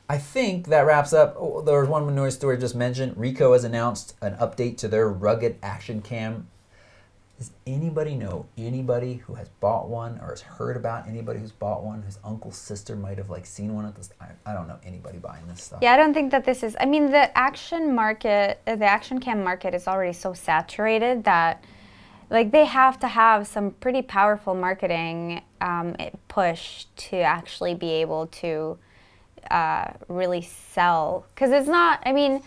I think that wraps up. Oh, there was one noise story just mentioned. Ricoh has announced an update to their rugged action cam. Does anybody know anybody who has bought one or has heard about anybody who's bought one? Whose uncle, sister might have like seen one at this. I, I don't know anybody buying this stuff. Yeah, I don't think that this is. I mean, the action market, the action cam market is already so saturated that, like, they have to have some pretty powerful marketing um, push to actually be able to uh, really sell. Because it's not. I mean,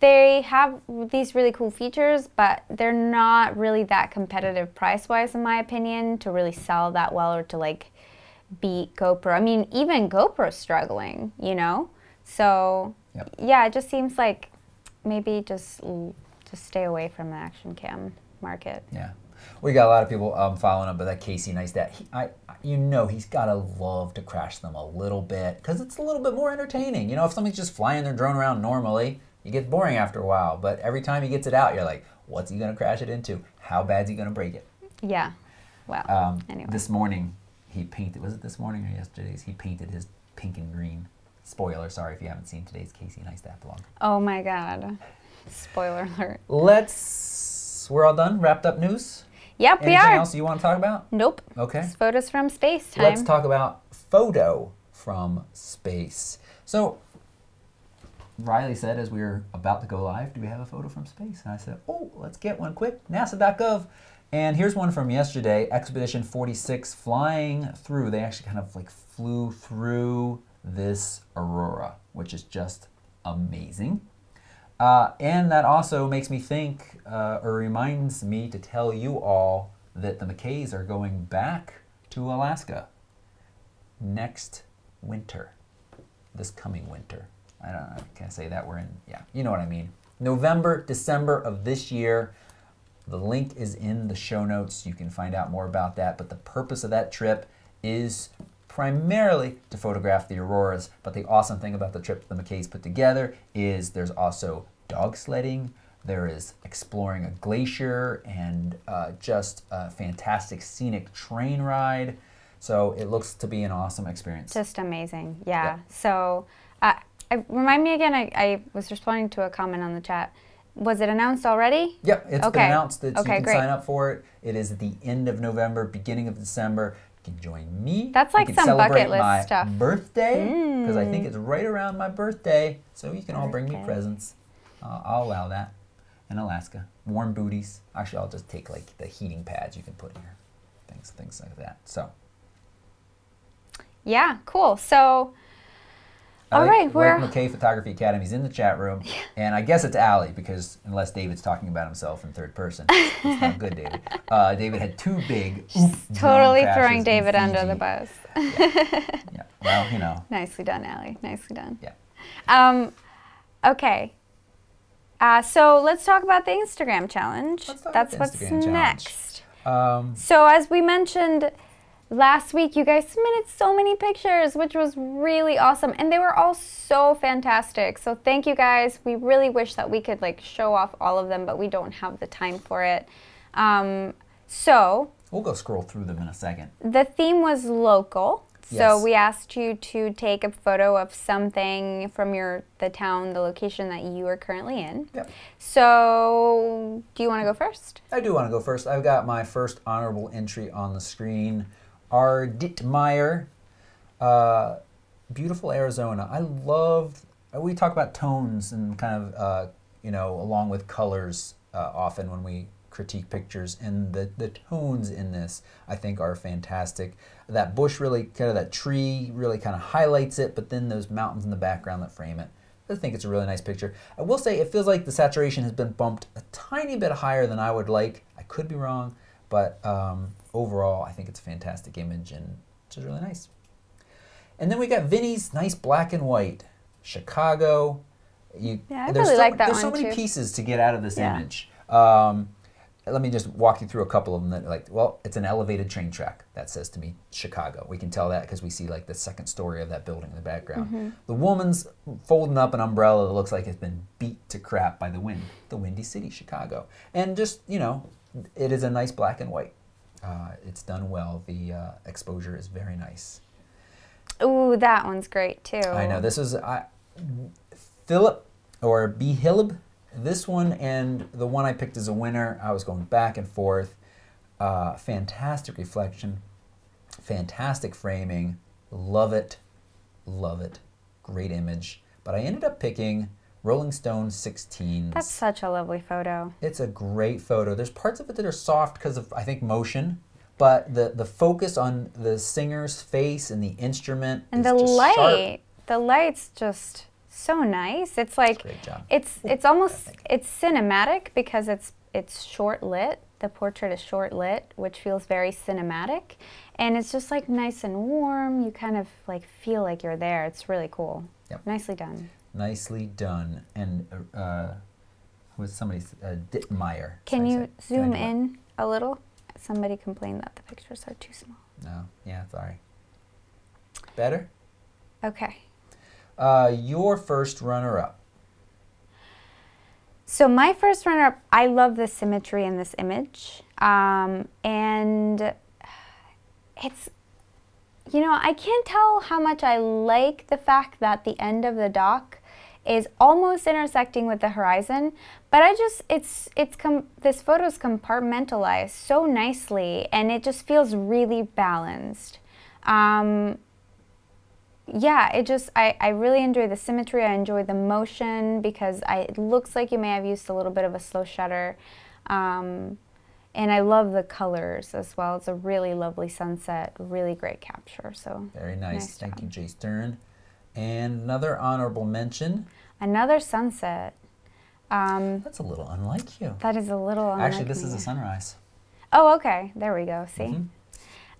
they have these really cool features, but they're not really that competitive price wise, in my opinion, to really sell that well or to like beat GoPro. I mean, even GoPro's struggling, you know? So, Yep. yeah, it just seems like maybe just just stay away from the action cam market. Yeah, we got a lot of people um, following up with that Casey Neistat. He, I, you know, he's got to love to crash them a little bit because it's a little bit more entertaining. You know, if somebody's just flying their drone around normally, it gets boring after a while. But every time he gets it out, you're like, what's he gonna crash it into? How bad's he gonna break it? Yeah. Wow. Um, anyway. This morning, he painted. Was it this morning or yesterday's? He painted his pink and green. Spoiler. Sorry if you haven't seen today's Casey Neistat blog. oh my God. Spoiler alert. Let's. We're all done. Wrapped up news. Yep, we are. Anything else you want to talk about? Nope. Okay. It's photos from space time. Let's talk about photo from space. So, Riley said as we were about to go live, do we have a photo from space? And I said, oh, let's get one quick. NASA.gov. And here's one from yesterday Expedition 46 flying through. They actually kind of like flew through this aurora, which is just amazing. Uh, and that also makes me think, uh, or reminds me to tell you all that the McKays are going back to Alaska next winter, this coming winter. I don't know, can I say that? We're in, yeah, you know what I mean. November, December of this year. The link is in the show notes. You can find out more about that. But the purpose of that trip is primarily to photograph the auroras. But the awesome thing about the trip the McKays put together is there's also dog sledding, there is exploring a glacier, and uh, just a fantastic scenic train ride. So it looks to be an awesome experience. Just amazing. Yeah. yeah. So uh, I, remind me again, I, I was responding to a comment on the chat. Was it announced already? Yep, it's okay. been announced that okay, you can great. sign up for it. It is at the end of November, beginning of December. Can join me. That's like some bucket list my stuff. Birthday, because mm. I think it's right around my birthday, so you can all bring me presents. Uh, I'll allow that. In Alaska, warm booties. Actually, I'll just take like the heating pads you can put in here, things, things like that. So. Yeah, cool. So all right, Blake we're McKay Photography Academy is in the chat room, yeah. and I guess it's Allie because unless David's talking about himself in third person, it's not good, David. Uh, David had two big totally throwing David under the bus. yeah. yeah. Well, you know. Nicely done, Allie. Nicely done. Yeah. Um, okay. Uh, so let's talk about the Instagram challenge. That's what's next. Um, so as we mentioned last week you guys submitted so many pictures which was really awesome and they were all so fantastic so thank you guys we really wish that we could like show off all of them but we don't have the time for it um, so we'll go scroll through them in a second the theme was local so yes. we asked you to take a photo of something from your the town, the location that you are currently in. Yep. So do you want to go first? I do want to go first. I've got my first honorable entry on the screen. R. Dittmeyer, uh, beautiful Arizona. I love, we talk about tones and kind of, uh, you know, along with colors uh, often when we critique pictures. And the, the tones in this, I think, are fantastic. That bush really, kind of that tree really kind of highlights it, but then those mountains in the background that frame it. I think it's a really nice picture. I will say it feels like the saturation has been bumped a tiny bit higher than I would like. I could be wrong. But um, overall, I think it's a fantastic image and it's just really nice. And then we got Vinny's nice black and white. Chicago. You, yeah, I really so, like that There's so many too. pieces to get out of this yeah. image. Um, let me just walk you through a couple of them that like well it's an elevated train track that says to me chicago we can tell that because we see like the second story of that building in the background mm-hmm. the woman's folding up an umbrella that looks like it's been beat to crap by the wind the windy city chicago and just you know it is a nice black and white. Uh, it's done well. The uh, exposure is very nice. Ooh, that one's great too. I know. This is I, Philip or B. Hillib. This one and the one I picked as a winner. I was going back and forth. Uh, fantastic reflection, fantastic framing. Love it, love it. Great image. But I ended up picking Rolling Stone 16. That's such a lovely photo. It's a great photo. There's parts of it that are soft because of, I think, motion, but the, the focus on the singer's face and the instrument and the light. Sharp. The light's just so nice. It's like it's it's almost it's cinematic because it's it's short lit. The portrait is short lit, which feels very cinematic, and it's just like nice and warm. You kind of like feel like you're there. It's really cool. Yep. Nicely done. Nicely done. And uh, was somebody, uh, Dittmeyer. Can you zoom in a little? Somebody complained that the pictures are too small. No, yeah, sorry. Better? Okay. Uh, your first runner up. So my first runner up, I love the symmetry in this image. Um, and it's you know, I can't tell how much I like the fact that the end of the dock is almost intersecting with the horizon, but I just it's it's this photo's compartmentalized so nicely, and it just feels really balanced. Um, yeah, it just I, I really enjoy the symmetry. I enjoy the motion because I, it looks like you may have used a little bit of a slow shutter. Um, and I love the colors as well. It's a really lovely sunset, really great capture. So very nice. nice Thank you, Jay Stern. And another honorable mention. Another sunset. Um, That's a little unlike you. that is a little. Unlike Actually, this is a sunrise. Oh, okay. There we go. See.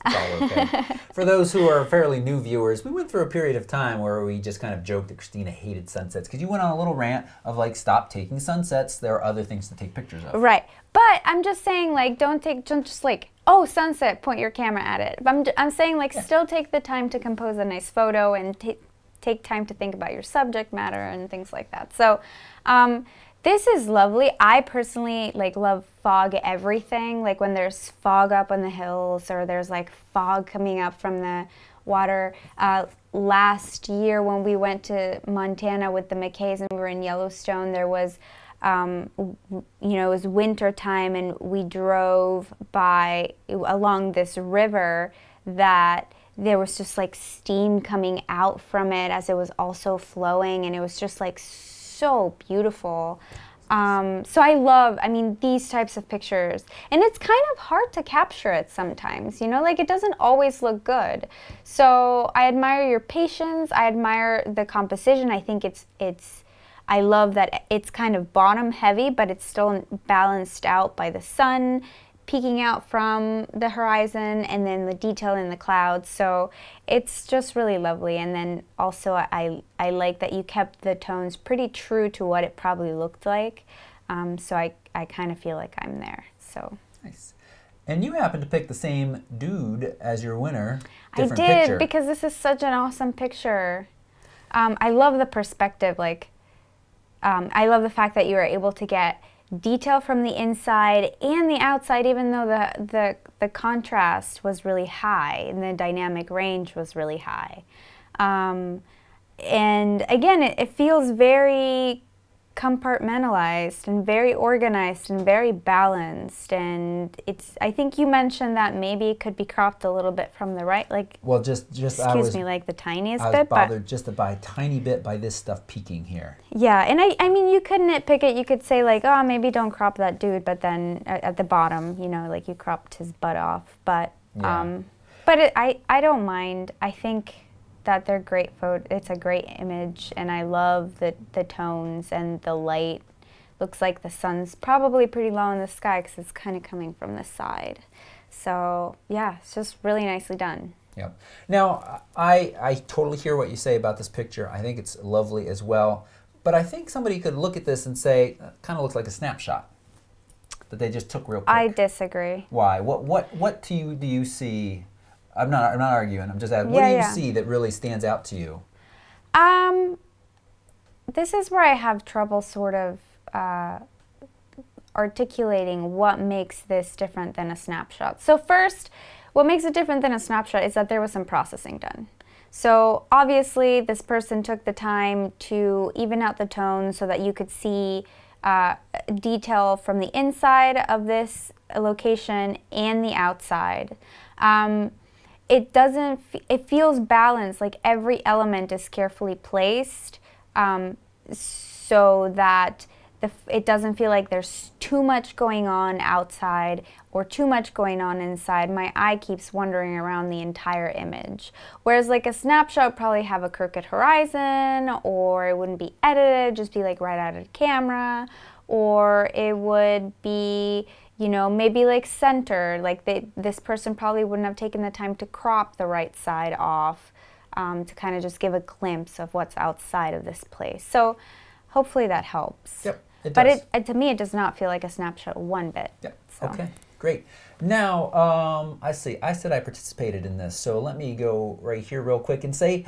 It's all okay. For those who are fairly new viewers, we went through a period of time where we just kind of joked that Christina hated sunsets because you went on a little rant of like, stop taking sunsets. There are other things to take pictures of. Right. But I'm just saying, like, don't take, don't just like, oh, sunset, point your camera at it. But I'm, I'm saying, like, still take the time to compose a nice photo and ta take time to think about your subject matter and things like that. So, um, this is lovely. I personally like love fog everything. Like when there's fog up on the hills or there's like fog coming up from the water. Uh, last year when we went to Montana with the McKays and we were in Yellowstone, there was um, you know, it was winter time and we drove by along this river that there was just like steam coming out from it as it was also flowing and it was just like so beautiful. Um, so I love, I mean, these types of pictures. And it's kind of hard to capture it sometimes, you know, like it doesn't always look good. So I admire your patience. I admire the composition. I think it's, it's, I love that it's kind of bottom heavy, but it's still balanced out by the sun peeking out from the horizon and then the detail in the clouds. So it's just really lovely. And then also I, I like that you kept the tones pretty true to what it probably looked like. Um, so I, I kind of feel like I'm there. So Nice. And you happen to pick the same dude as your winner. I did picture. because this is such an awesome picture. Um, I love the perspective. Like, um, I love the fact that you were able to get detail from the inside and the outside, even though the the the contrast was really high and the dynamic range was really high. Um, and again, it, it feels very compartmentalized and very organized and very balanced and it's i think you mentioned that maybe it could be cropped a little bit from the right like well, just just excuse was, me like the tiniest I was bit bothered just by a tiny bit by this stuff peeking here. yeah and I, I mean you could nitpick it you could say like oh maybe don't crop that dude but then at, at the bottom you know like you cropped his butt off but Yeah. um but it, i i don't mind i think that they're great photo it's a great image and i love the the tones and the light looks like the sun's probably pretty low in the sky because it's kind of coming from the side so yeah it's just really nicely done Yep. Now, I I totally hear what you say about this picture. I think it's lovely as well. But I think somebody could look at this and say, uh, kind of looks like a snapshot that they just took real quick. i disagree Why? What what what to you do you see? I'm not I'm not arguing. I'm just asking. What Yeah, do you yeah. see that really stands out to you? Um, this is where I have trouble sort of uh, articulating what makes this different than a snapshot. So, first, what makes it different than a snapshot is that there was some processing done. So, obviously, this person took the time to even out the tone so that you could see uh, detail from the inside of this location and the outside. Um, it doesn't it feels balanced like every element is carefully placed um, so that the, it doesn't feel like there's too much going on outside or too much going on inside. My eye keeps wandering around the entire image. Whereas like a snapshot probably have a crooked horizon or it wouldn't be edited just be like right out of camera. Or it would be you know maybe like center, like they, this person probably wouldn't have taken the time to crop the right side off um, to kind of just give a glimpse of what's outside of this place so hopefully that helps Yep, it but does. it, it to me it does not feel like a snapshot one bit Yep. So. Okay. Great. Now, um, I see. I said I participated in this, so let me go right here real quick and say,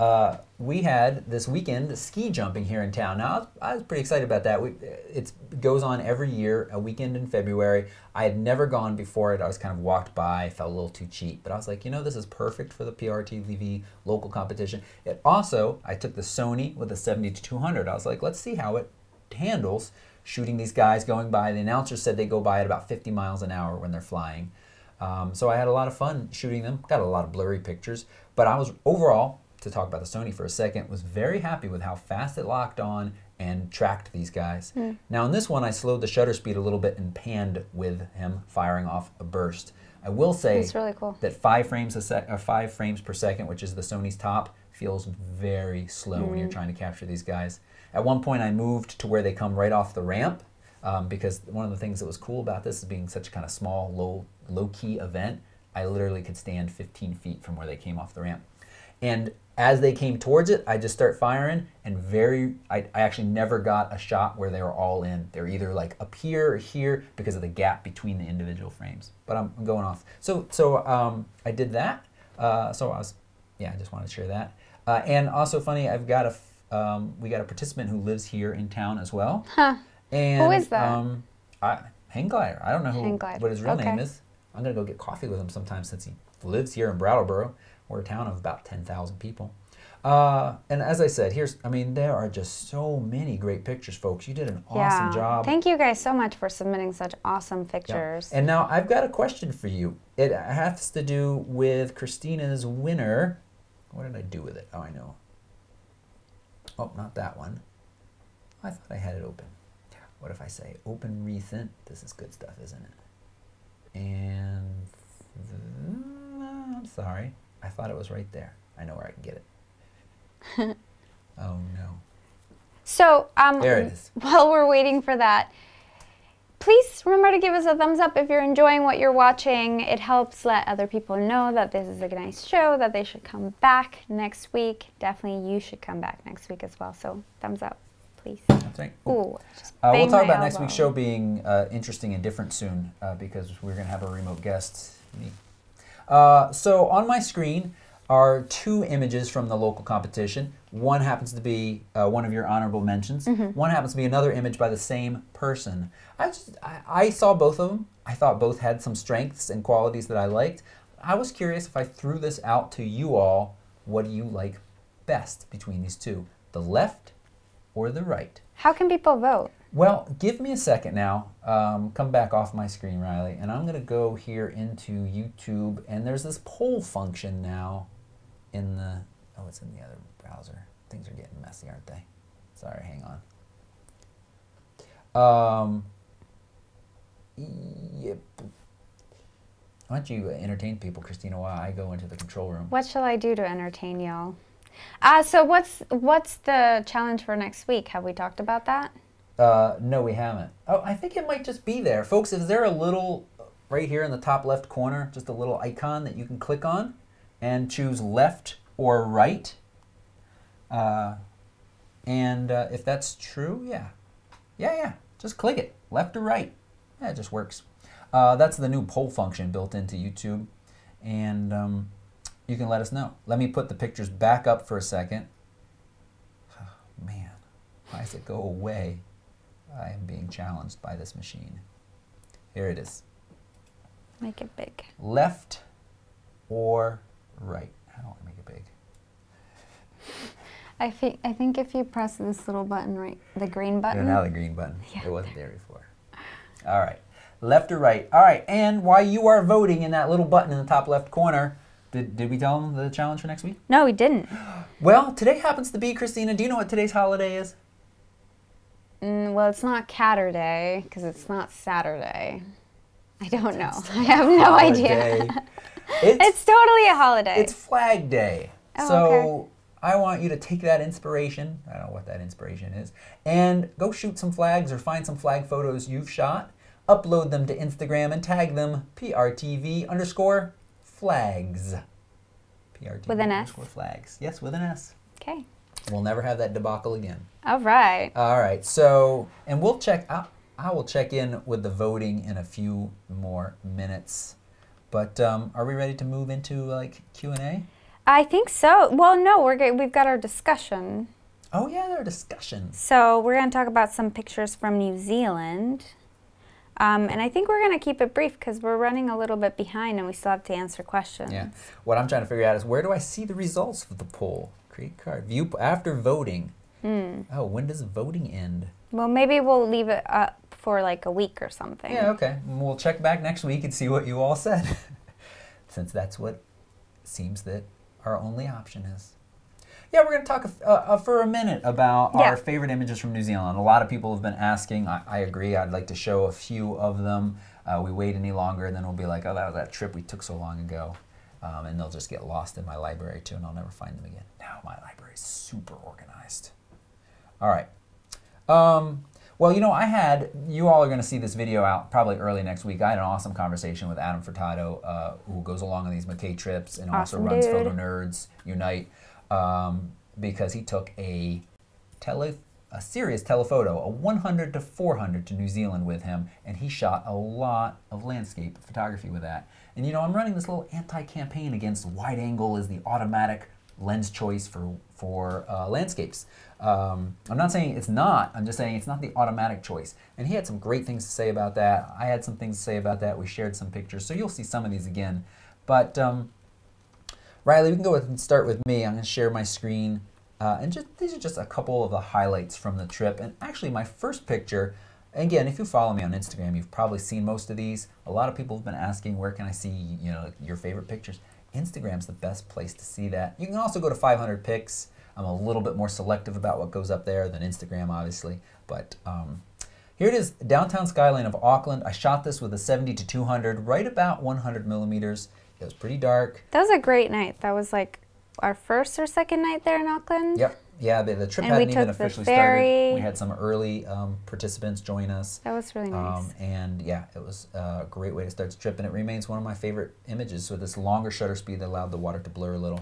uh, we had this weekend ski jumping here in town. Now, I was, I was pretty excited about that. We, it goes on every year, a weekend in February. I had never gone before it. I was kind of walked by, felt a little too cheap, but I was like, you know, this is perfect for the PRT TV local competition. It also, I took the Sony with a 70 to 200. I was like, let's see how it handles shooting these guys going by. The announcer said they go by at about 50 miles an hour when they're flying. Um, so I had a lot of fun shooting them. Got a lot of blurry pictures, but I was overall, to talk about the Sony for a second, was very happy with how fast it locked on and tracked these guys. Hmm. Now in this one, I slowed the shutter speed a little bit and panned with him firing off a burst. I will say really cool. that five frames a sec, or five frames per second, which is the Sony's top, feels very slow when you're hmm. trying to capture these guys. At one point, I moved to where they come right off the ramp um, because one of the things that was cool about this is being such a kind of small, low, low key event. I literally could stand 15 feet from where they came off the ramp. And as they came towards it, I just start firing, and very, I, I actually never got a shot where they were all in. They're either like up here or here because of the gap between the individual frames. But I'm, I'm going off. So, so um, I did that. Uh, so I was, yeah, I just wanted to share that. Uh, and also funny, I've got a um, we got a participant who lives here in town as well. Huh. And is that? Um, I, Hangglider. I don't know who, Hang Glider. what his real name is. I'm gonna go get coffee with him sometime since he lives here in Brattleboro. We're a town of about 10,000 people. Uh, and as I said, here's, I mean, there are just so many great pictures, folks. You did an awesome yeah. job. Thank you guys so much for submitting such awesome pictures. Yeah. And now I've got a question for you. It has to do with Christina's winner. What did I do with it? Oh, I know. Oh, not that one. I thought I had it open. What if I say open recent? This is good stuff, isn't it? And I'm sorry. I thought it was right there. I know where I can get it. oh no. So, um, There it is. while we're waiting for that, please remember to give us a thumbs up if you're enjoying what you're watching. It helps let other people know that this is a nice show, that they should come back next week. Definitely, you should come back next week as well. So, thumbs up, please. Right. Ooh, Uh, we'll talk about next week's show being uh, interesting and different soon uh, because we're going to have a remote guest. Me. Uh, so on my screen are two images from the local competition. One happens to be uh, one of your honorable mentions. Mm-hmm. One happens to be another image by the same person. I, just, I, I saw both of them. I thought both had some strengths and qualities that I liked. I was curious if I threw this out to you all, what do you like best between these two? The left or the right? How can people vote? Well, give me a second now. Um, come back off my screen, Riley, and I'm going to go here into YouTube, and there's this poll function now in the. Oh, it's in the other browser. Things are getting messy, aren't they? Sorry, hang on. Um, yep. Why don't you entertain people, Christina, while I go into the control room? What shall I do to entertain y'all? Uh, so what's what's the challenge for next week? Have we talked about that? Uh, no, we haven't. Oh, I think it might just be there. Folks, is there a little, right here in the top left corner, just a little icon that you can click on and choose left or right? Uh, and uh, if that's true, yeah. Yeah, yeah. Just click it, left or right. Yeah, it just works. Uh, that's the new poll function built into YouTube. And um, you can let us know. Let me put the pictures back up for a second. man, why does it go away? I am being challenged by this machine. Here it is. Make it big. Left or right? How do I make it big? I think I think if you press this little button right, the green button. don't have the green button. Yeah. It wasn't there before. All right. Left or right? All right. And while you are voting in that little button in the top left corner, did, did we tell them the challenge for next week? No, we didn't. Well, today happens to be, Christina. Do you know what today's holiday is? Mm, well, it's not Caturday because it's not Saturday. I don't know. I have no idea. It's, It's totally a holiday. It's Flag Day. Oh, so okay. I want you to take that inspiration, I don't know what that inspiration is, and go shoot some flags or find some flag photos you've shot, upload them to Instagram and tag them PRTV underscore flags. PRTV With an S? underscore flags. Yes, with an S. okay. We'll never have that debacle again. All right. All right. So, and we'll check. I, I will check in with the voting in a few more minutes. But um, are we ready to move into like Q and A? I think so. Well, no, we're we've got our discussion. Oh yeah, there are discussions. So we're going to talk about some pictures from New Zealand. Um, and I think we're going to keep it brief because we're running a little bit behind and we still have to answer questions. Yeah. What I'm trying to figure out is where do I see the results of the poll? Create card. View after voting. Hmm. Oh, when does voting end? Well, maybe we'll leave it up for like a week or something. Yeah, okay. We'll check back next week and see what you all said. Since that's what seems that our only option is. Yeah, we're going to talk uh, uh, for a minute about Yeah. our favorite images from New Zealand. A lot of people have been asking. I, I agree. I'd like to show a few of them. Uh, we wait any longer, and then we'll be like, oh, that was that trip we took so long ago. Um, and they'll just get lost in my library too, and I'll never find them again. Now my library is super organized. All right. Um, well, you know, I had, you all are going to see this video out probably early next week. I had an awesome conversation with Adam Furtado, uh, who goes along on these McKay trips and Awesome also runs dude. Photo Nerds Unite um, because he took a tele, a serious telephoto, a 100 to 400 to New Zealand with him, and he shot a lot of landscape photography with that. And you know, I'm running this little anti-campaign against wide angle is the automatic lens choice for for uh, landscapes. Um, I'm not saying it's not. I'm just saying it's not the automatic choice. And he had some great things to say about that. I had some things to say about that. We shared some pictures, so you'll see some of these again. But um, Riley, we can go with and start with me. I'm going to share my screen, uh, and just these are just a couple of the highlights from the trip. And actually, my first picture. Again, if you follow me on Instagram, you've probably seen most of these. A lot of people have been asking, where can I see, you know, your favorite pictures? Instagram's the best place to see that. You can also go to 500px. I'm a little bit more selective about what goes up there than Instagram, obviously. But um, here it is, downtown skyline of Auckland. I shot this with a 70 to 200, right about 100 millimeters. It was pretty dark. That was a great night. That was like our first or second night there in Auckland. Yep. Yeah, the, the trip And hadn't even officially started. We had some early um, participants join us. That was really nice. Um, and yeah, it was a great way to start the trip, and it remains one of my favorite images with this longer shutter speed that allowed the water to blur a little.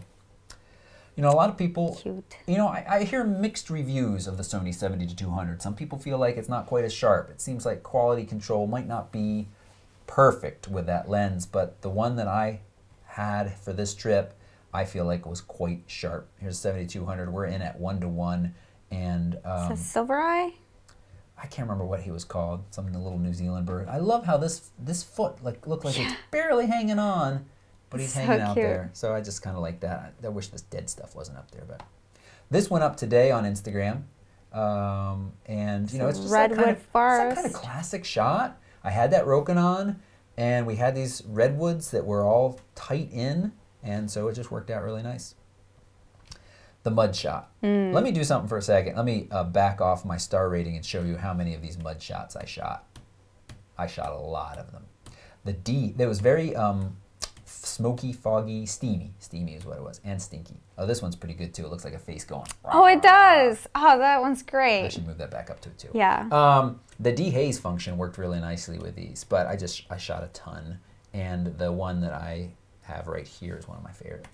You know, a lot of people, Cute. you know, I, I hear mixed reviews of the Sony 70 to 200. Some people feel like it's not quite as sharp. It seems like quality control might not be perfect with that lens, but the one that I had for this trip, I feel like it was quite sharp. Here's 7200. We're in at one to one, and um, Is Silver Eye? I can't remember what he was called. Something the little New Zealand bird. I love how this this foot like looked like it's barely hanging on, but he's So hanging out cute. there. So I just kind of like that. I wish this dead stuff wasn't up there, but this went up today on Instagram, um, and you know it's just that kind redwood of it's that kind of classic shot. I had that Roken on, and we had these redwoods that were all tight in, and so it just worked out really nice. The mud shot. Hmm. Let me do something for a second. Let me uh, back off my star rating and show you how many of these mud shots I shot. I shot a lot of them. The D, that was very um, smoky, foggy, steamy. Steamy is what it was, and stinky. Oh, this one's pretty good too. It looks like a face going. Oh, it does. Oh, that one's great. I should move that back up to it too. Yeah. Um, the dehaze function worked really nicely with these, but I just I shot a ton, and the one that I have right here is one of my favorite.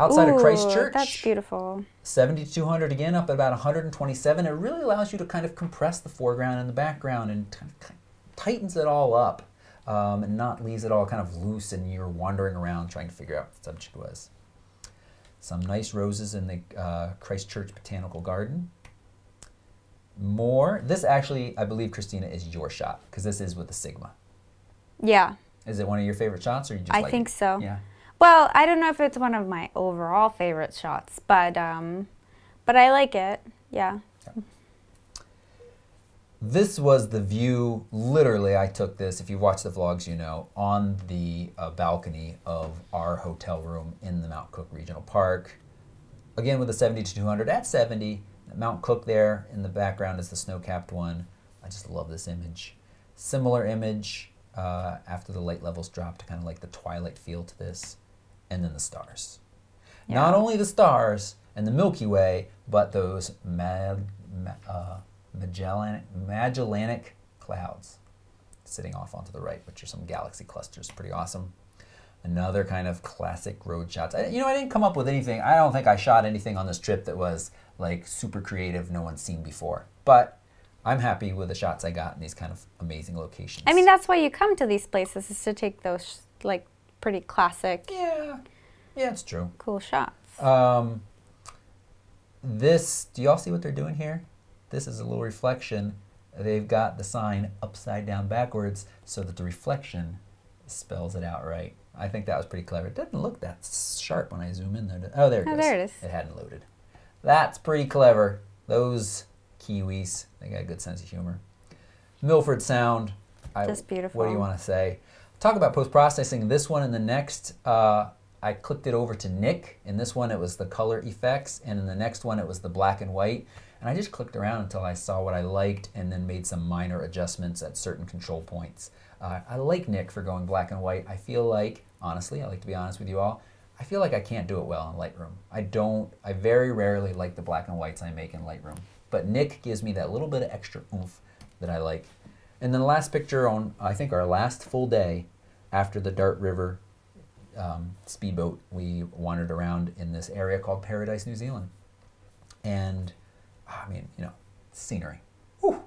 Outside of Christchurch, That's beautiful. 7,200 again, up at about 127. It really allows you to kind of compress the foreground and the background and tightens it all up um, and not leaves it all kind of loose and you're wandering around trying to figure out what the subject was. Some nice roses in the uh, Christchurch Botanical Garden. More. This actually, I believe, Christina, is your shot because this is with the Sigma. Yeah, Is it one of your favorite shots or you just I like think it? so. Yeah. Well, I don't know if it's one of my overall favorite shots, but um, but I like it. Yeah. This was the view, literally, I took this, if you watch the vlogs, you know, on the uh, balcony of our hotel room in the Mount Cook Regional Park. Again, with the 70 to 200 at 70. Mount Cook there in the background is the snow capped one. I just love this image. Similar image uh, after the light levels drop to kind of like the twilight feel to this. And then the stars. Not only the stars and the Milky Way, but those mad, ma- uh, Magellanic, Magellanic clouds sitting off onto the right, which are some galaxy clusters. Pretty awesome. Another kind of classic road shots. I, you know, I didn't come up with anything. I don't think I shot anything on this trip that was like super creative, no one's seen before. But I'm happy with the shots I got in these kind of amazing locations. I mean, that's why you come to these places is to take those like pretty classic, yeah, yeah, it's true. cool shots. Um, this, do y'all see what they're doing here? This is a little reflection. They've got the sign upside down backwards so that the reflection spells it out right. I think that was pretty clever. It doesn't look that sharp when I zoom in there. Oh, there it Oh, goes. there it is. It hadn't loaded. That's pretty clever. Those Kiwis, they got a good sense of humor. Milford Sound. I, Just What do you want to say? Talk about post processing. This one and the next, uh, I clicked it over to Nik. In this one, it was the color effects, and in the next one, it was the black and white. And I just clicked around until I saw what I liked, and then made some minor adjustments at certain control points. Uh, I like Nik for going black and white. I feel like, honestly, I like to be honest with you all. I feel like I can't do it well in Lightroom. I don't. I very rarely like the black and whites I make in Lightroom. But Nik gives me that little bit of extra oomph that I like. And then the last picture on, I think our last full day after the Dart River um, speedboat, we wandered around in this area called Paradise, New Zealand. And I mean, you know, scenery. Whew.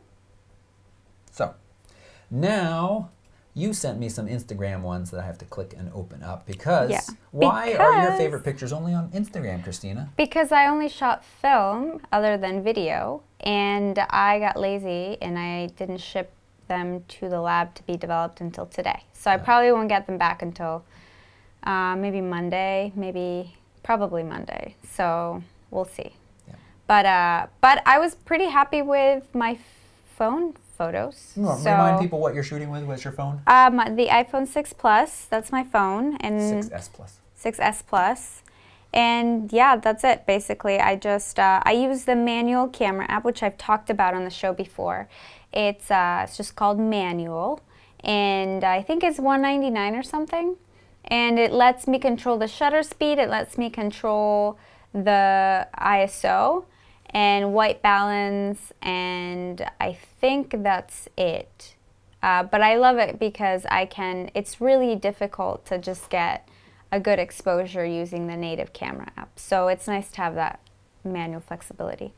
So now you sent me some Instagram ones that I have to click and open up because Yeah. why are your favorite pictures only on Instagram, Christina? Because I only shot film other than video, and I got lazy and I didn't ship them to the lab to be developed until today. So I probably won't get them back until uh, maybe Monday, maybe probably Monday. So we'll see. Yeah. But uh, but I was pretty happy with my phone photos. You want- so, Remind people what you're shooting with. What's your phone? Um, the iPhone 6 Plus. That's my phone, and 6S Plus. 6S Plus. And yeah, that's it basically. I just uh, I use the manual camera app, which I've talked about on the show before. It's uh, it's just called Manual, and I think it's 199 or something. And it lets me control the shutter speed. It lets me control the ISO and white balance, and I think that's it. Uh, but I love it because I can. It's really difficult to just get a good exposure using the native camera app. So it's nice to have that manual flexibility.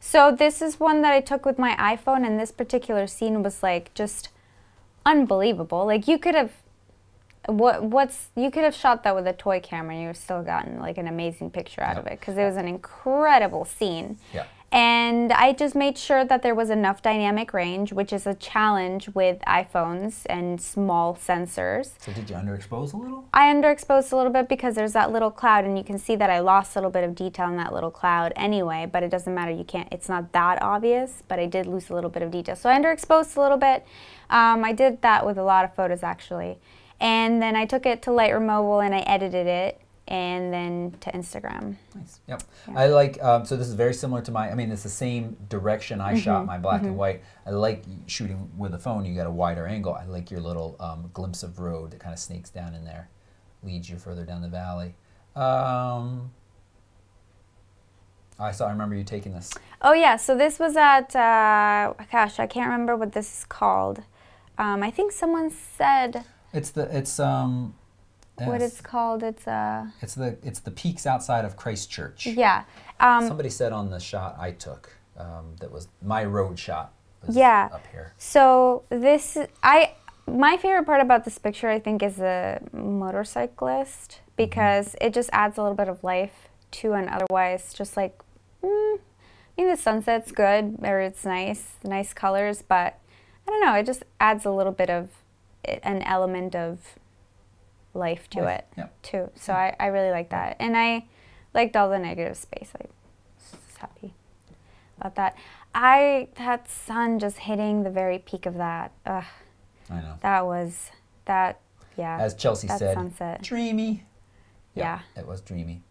So this is one that I took with my iPhone, and this particular scene was like just unbelievable. Like you could have. What what's you could have shot that with a toy camera and you would still gotten like an amazing picture out of it because it was an incredible scene. Yeah. And I just made sure that there was enough dynamic range, which is a challenge with iPhones and small sensors. So did you underexpose a little? I underexposed a little bit because there's that little cloud, and you can see that I lost a little bit of detail in that little cloud anyway, but it doesn't matter. You can't, it's not that obvious, but I did lose a little bit of detail. So I underexposed a little bit. Um, I did that with a lot of photos actually. And then I took it to Lightroom Mobile and I edited it and then to Instagram. Nice. Yep. Yeah. I like. Um, so this is very similar to my. I mean, it's the same direction I Mm-hmm. shot my black and white. I like shooting with a phone. You got a wider angle. I like your little um, glimpse of road that kind of snakes down in there, leads you further down the valley. Um, I saw. I remember you taking this. Oh yeah, so this was at uh, gosh, I can't remember what this is called. Um, I think someone said It's the. It's um. what yes. it's called. It's uh, It's the. It's the peaks outside of Christchurch. yeah. Um, Somebody said on the shot I took um, that was my road shot. Was Yeah. Up here. So this I my favorite part about this picture I think is the motorcyclist because it just adds a little bit of life to an otherwise just like mm, I mean the sunset's good or it's nice, nice colors, but I don't know, it just adds a little bit of an element of life to Life, it yep. too. So I, I really like that. And I liked all the negative space. I was happy about that. I that sun just hitting the very peak of that. Ugh, I know. that was that. Yeah. As Chelsea said, sunset. dreamy. Yeah. It was dreamy.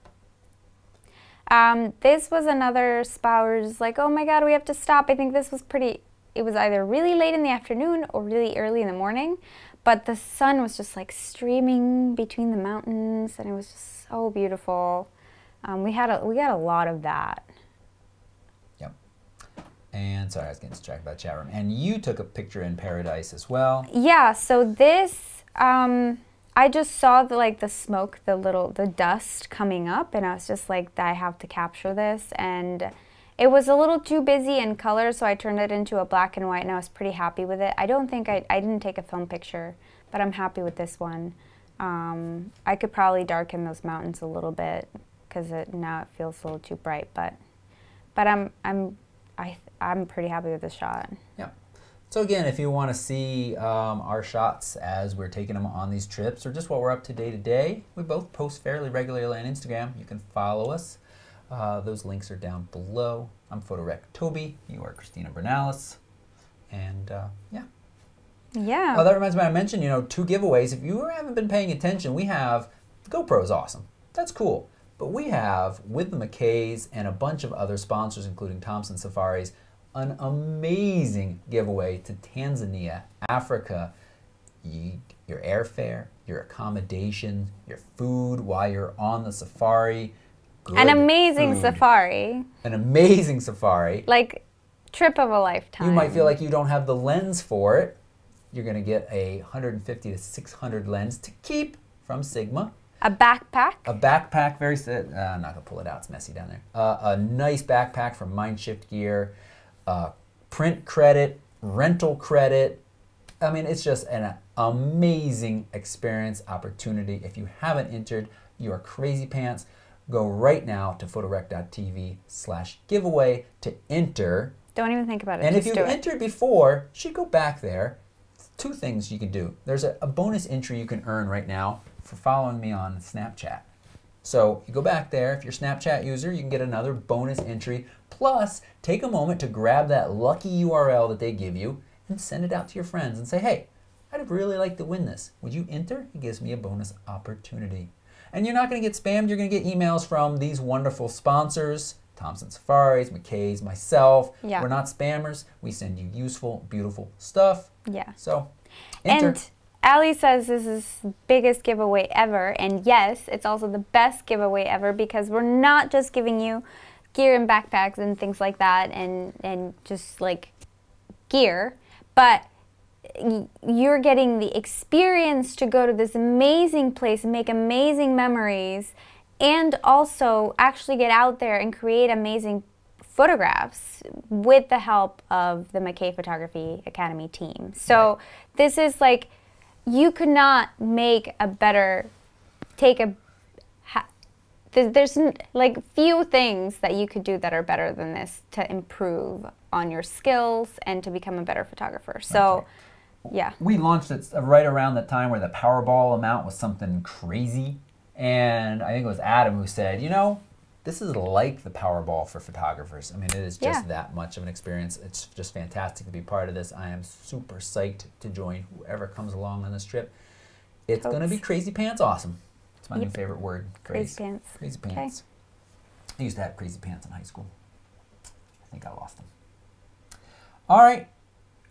Um, this was another spot where it was like, oh my god, we have to stop. I think this was pretty. It was either really late in the afternoon or really early in the morning, but the sun was just like streaming between the mountains, and it was just so beautiful. Um, we had a we got a lot of that. Yep. And sorry, I was getting distracted by the chat room. And you took a picture in paradise as well. Yeah, so this um I just saw the like the smoke, the little the dust coming up and I was just like I have to capture this and it was a little too busy in color so I turned it into a black and white and I was pretty happy with it. I don't think I I didn't take a film picture, but I'm happy with this one. Um, I could probably darken those mountains a little bit it now it feels a little too bright, but but I'm I'm I I'm pretty happy with the shot. Yeah. So again, if you want to see um, our shots as we're taking them on these trips, or just what we're up to day to day, we both post fairly regularly on Instagram. You can follow us. Uh, those links are down below. I'm Photorec Toby. You are Christina Bernales. And uh, yeah. Yeah. Oh, that reminds me, I mentioned, you know, two giveaways. If you haven't been paying attention, we have the GoPro is awesome. That's cool. But we have, with the McKays and a bunch of other sponsors, including Thompson Safaris, an amazing giveaway to Tanzania, Africa. you, your airfare, your accommodation, your food while you're on the safari. An amazing food, safari. An amazing safari. Like, trip of a lifetime. You might feel like you don't have the lens for it. You're going to get a 150 to 600 lens to keep from Sigma. A backpack. A backpack, very. Uh, I'm not gonna pull it out. It's messy down there. Uh, a nice backpack from Mindshift Gear. Uh, print credit, rental credit. I mean, it's just an amazing experience opportunity. If you haven't entered your crazy pants, go right now to photorec.tv slash giveaway to enter. Don't even think about it. And Just if you've entered before, you should go back there. Two things you can do. There's a, a bonus entry you can earn right now for following me on Snapchat. So you go back there. If you're a Snapchat user, you can get another bonus entry. Plus, take a moment to grab that lucky URL that they give you and send it out to your friends and say, hey, I'd really like to win this. Would you enter? It gives me a bonus opportunity. And you're not going to get spammed. You're going to get emails from these wonderful sponsors Thompson Safaris, McKay's, myself. Yeah. We're not spammers. We send you useful, beautiful stuff. Yeah. So, enter. And Ali says this is the biggest giveaway ever. And yes, it's also the best giveaway ever because we're not just giving you gear and backpacks and things like that and, and just like gear, but you're getting the experience to go to this amazing place and make amazing memories and also actually get out there and create amazing photographs with the help of the McKay Photography Academy team. So this is like you could not make a better take a ha, there's like few things that you could do that are better than this to improve on your skills and to become a better photographer. So yeah. we launched it right around the time where the Powerball amount was something crazy. And I think it was Adam who said, you know, this is like the Powerball for photographers. I mean, it is just Yeah. that much of an experience. It's just fantastic to be part of this. I am super psyched to join whoever comes along on this trip. It's going to be crazy pants awesome. It's my new favorite word. Crazy pants. Crazy Okay. pants. I used to have crazy pants in high school. I think I lost them. All right.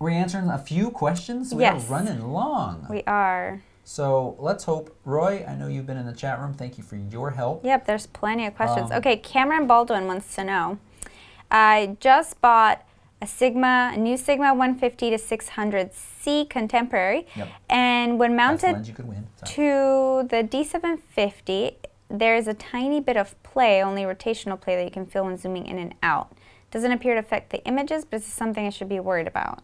We're answering a few questions. We're Yes. running long. We are. So let's hope, Roy, I know you've been in the chat room. Thank you for your help. Yep, there's plenty of questions. Um, okay, Cameron Baldwin wants to know. I just bought a Sigma, a new Sigma 150 to 600C contemporary, Yep. and when the mounted you could win. Sorry. to the D750, there is a tiny bit of play, only rotational play that you can feel when zooming in and out. Doesn't appear to affect the images, but this is something I should be worried about.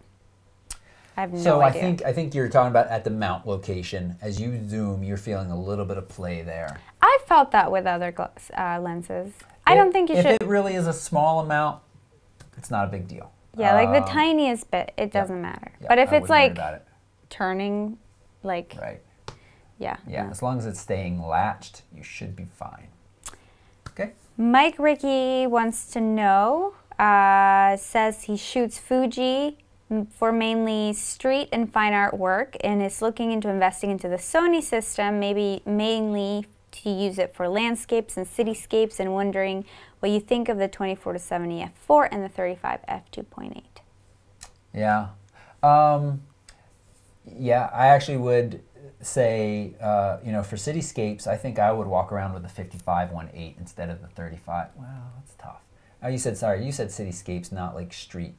I have no so I think I think you're talking about at the mount location. As you zoom, you're feeling a little bit of play there. I felt that with other uh, lenses. I don't think you if should. it really is a small amount, it's not a big deal. Yeah, like the Um, tiniest bit, it doesn't matter. yeah, but if I it's like it. turning, like right, yeah. yeah, no. as long as it's staying latched, you should be fine. Okay. Mike Ricky wants to know. Uh, says he shoots Fuji for mainly street and fine art work, and is looking into investing into the Sony system, maybe mainly to use it for landscapes and cityscapes, and wondering what you think of the 24 to 70 f4 and the 35 f2.8. Yeah. Um, yeah, I actually would say, uh, you know, for cityscapes, I think I would walk around with the 55 1.8 instead of the 35. Well, that's tough. Oh, you said, sorry, you said cityscapes, not like street.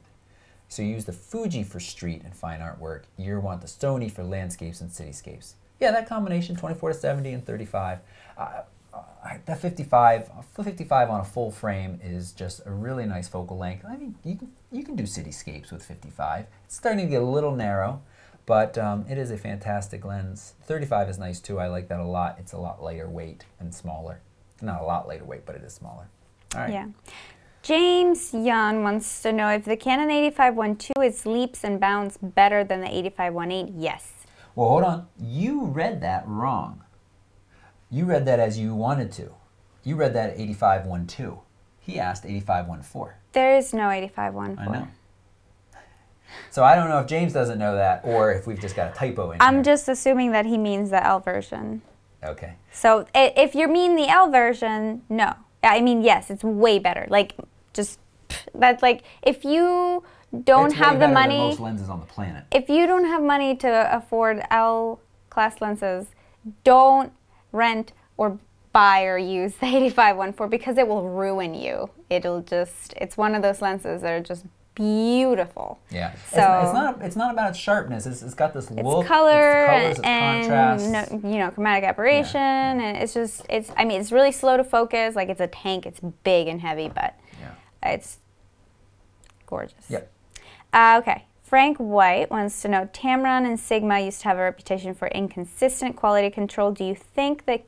So you use the Fuji for street and fine artwork. You want the Sony for landscapes and cityscapes. Yeah, that combination, 24 to 70 and 35. Uh, uh, that 55, 55 on a full frame is just a really nice focal length. I mean, you can, you can do cityscapes with 55. It's starting to get a little narrow, but um, it is a fantastic lens. 35 is nice too. I like that a lot. It's a lot lighter weight and smaller. Not a lot lighter weight, but it is smaller. All right. Yeah. James Young wants to know if the Canon 8512 is leaps and bounds better than the 8518. Yes. Well, hold on. You read that wrong. You read that as you wanted to. You read that 8512. He asked 8514. There is no 8514. I know. So I don't know if James doesn't know that or if we've just got a typo in I'm here. just assuming that he means the L version. Okay. So if you mean the L version, no. I mean, yes, it's way better. Like, just, that's like, if you don't It's have the better than money, most lenses on the planet. if you don't have money to afford L class lenses, don't rent or buy or use the 8514 because it will ruin you. It'll just, it's one of those lenses that are just beautiful. Yeah. It's- So- it's, not. It's not about its sharpness. It's, it's got this It's look. color it's colors, it's and contrast. no, you know chromatic aberration, and it's just it's. I mean, it's really slow to focus. Like it's a tank. It's big and heavy, but Yeah. It's gorgeous. Yep. Uh, okay. Frank White wants to know Tamron and Sigma used to have a reputation for inconsistent quality control. Do you think that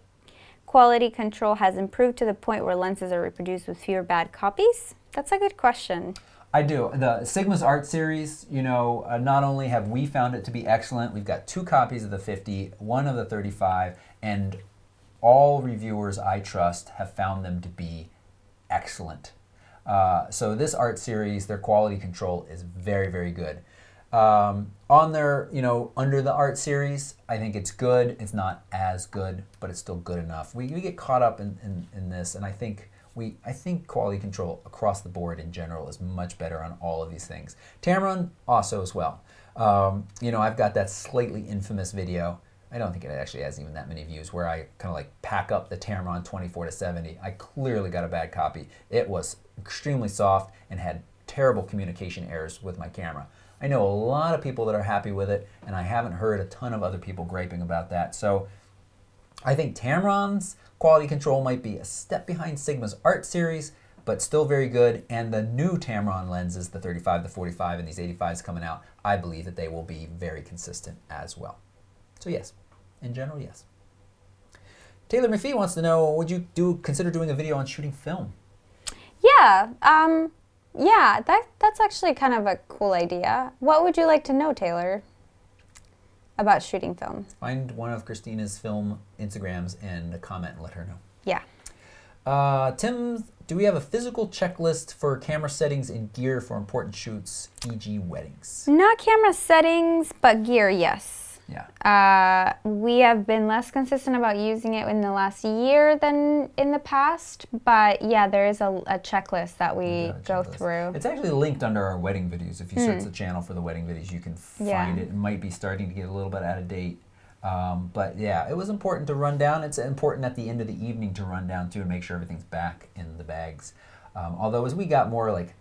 quality control has improved to the point where lenses are reproduced with fewer bad copies? That's a good question. I do. The Sigma's Art Series, you know, uh, not only have we found it to be excellent, we've got two copies of the 50, one of the 35, and all reviewers I trust have found them to be excellent. Uh, so this art series, their quality control is very, very good. Um, on their, you know, under the art series, I think it's good. It's not as good, but it's still good enough. We, we get caught up in, in, in this, and I think we, I think quality control across the board in general is much better on all of these things. Tamron also as well. Um, you know, I've got that slightly infamous video. I don't think it actually has even that many views where I kind of like pack up the Tamron 24 to 70. I clearly got a bad copy. It was extremely soft and had terrible communication errors with my camera. I know a lot of people that are happy with it, and I haven't heard a ton of other people griping about that. So I think Tamron's quality control might be a step behind Sigma's art series, but still very good. And the new Tamron lenses, the 35, the 45, and these 85s coming out, I believe that they will be very consistent as well. So yes, in general, yes. Taylor McPhee wants to know: Would you do consider doing a video on shooting film? Yeah. Um, yeah. That that's actually kind of a cool idea. What would you like to know, Taylor? About shooting film? Find one of Christina's film Instagrams and comment and let her know. Yeah. Uh, Tim, do we have a physical checklist for camera settings and gear for important shoots, e.g., weddings? Not camera settings, but gear, yes. Yeah. Uh, we have been less consistent about using it in the last year than in the past, but yeah, there is a, a checklist that we Yeah, go checklist. through. It's actually linked under our wedding videos. If you search the channel for the wedding videos, you can find Yeah. it. It might be starting to get a little bit out of date. Um, but yeah, it was important to run down. It's important at the end of the evening to run down too and make sure everything's back in the bags. Um, although as we got more like,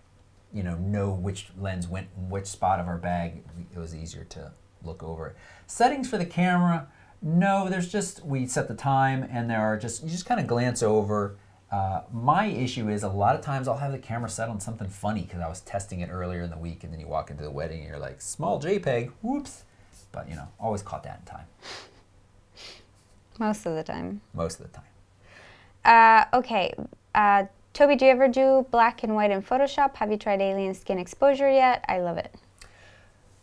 you know, know which lens went in which spot of our bag, it was easier to look over it. Settings for the camera, no, there's just, we set the time and there are just, you just kind of glance over. Uh, my issue is a lot of times I'll have the camera set on something funny because I was testing it earlier in the week and then you walk into the wedding and you're like, small JPEG, whoops. But you know, always caught that in time, Most of the time. most of the time. Uh, okay. Uh, Toby, do you ever do black and white in Photoshop? Have you tried alien skin exposure yet? I love it.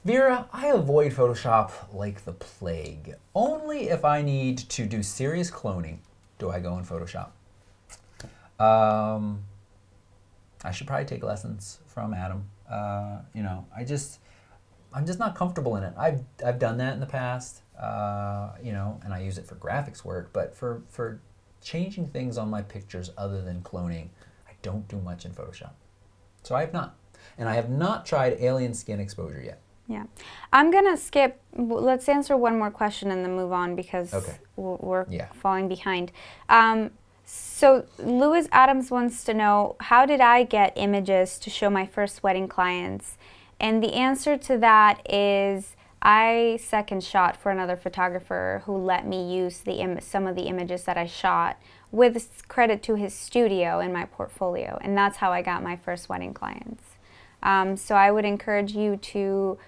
Vera, I avoid Photoshop like the plague. Only if I need to do serious cloning do I go in Photoshop. Um, I should probably take lessons from Adam. Uh, you know, I just, I'm just not comfortable in it. I've, I've done that in the past, uh, you know, and I use it for graphics work, but for, for changing things on my pictures other than cloning, I don't do much in Photoshop. So I have not. And I have not tried alien skin exposure yet. Yeah. I'm going to skip. Let's answer one more question and then move on because Okay. we're Yeah. falling behind. Um, so, Lewis Adams wants to know how did I get images to show my first wedding clients? And the answer to that is I second shot for another photographer who let me use the Im- some of the images that I shot with credit to his studio in my portfolio. And that's how I got my first wedding clients. Um, so I would encourage you to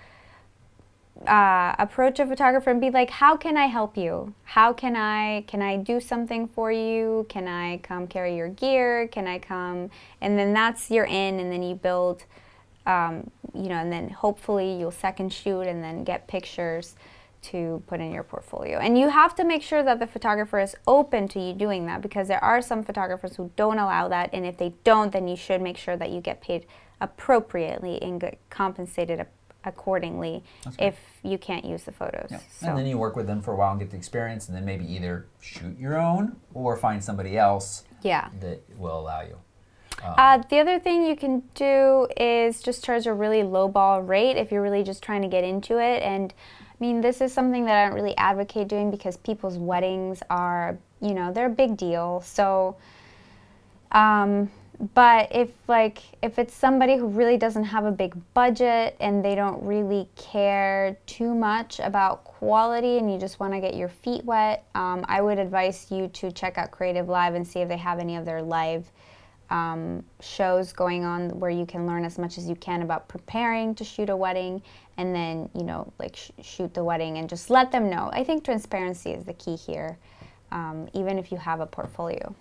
uh, approach a photographer and be like, "How can I help you? How can I can I do something for you? Can I come carry your gear? Can I come?" And then that's your in, and then you build, um, you know, and then hopefully you'll second shoot and then get pictures to put in your portfolio. And you have to make sure that the photographer is open to you doing that because there are some photographers who don't allow that, and if they don't, then you should make sure that you get paid appropriately and get compensated ap- accordingly if you can't use the photos. So, And then you work with them for a while and get the experience, and then maybe either shoot your own or find somebody else yeah. that will allow you. Uh, the other thing you can do is just charge a really low ball rate if you're really just trying to get into it. And I mean, this is something that I don't really advocate doing because people's weddings are, you know, they're a big deal. So, um, but if like if it's somebody who really doesn't have a big budget and they don't really care too much about quality and you just want to get your feet wet um, i would advise you to check out creative live and see if they have any of their live um, shows going on where you can learn as much as you can about preparing to shoot a wedding and then you know like sh- shoot the wedding and just let them know. I think transparency is the key here um, even if you have a portfolio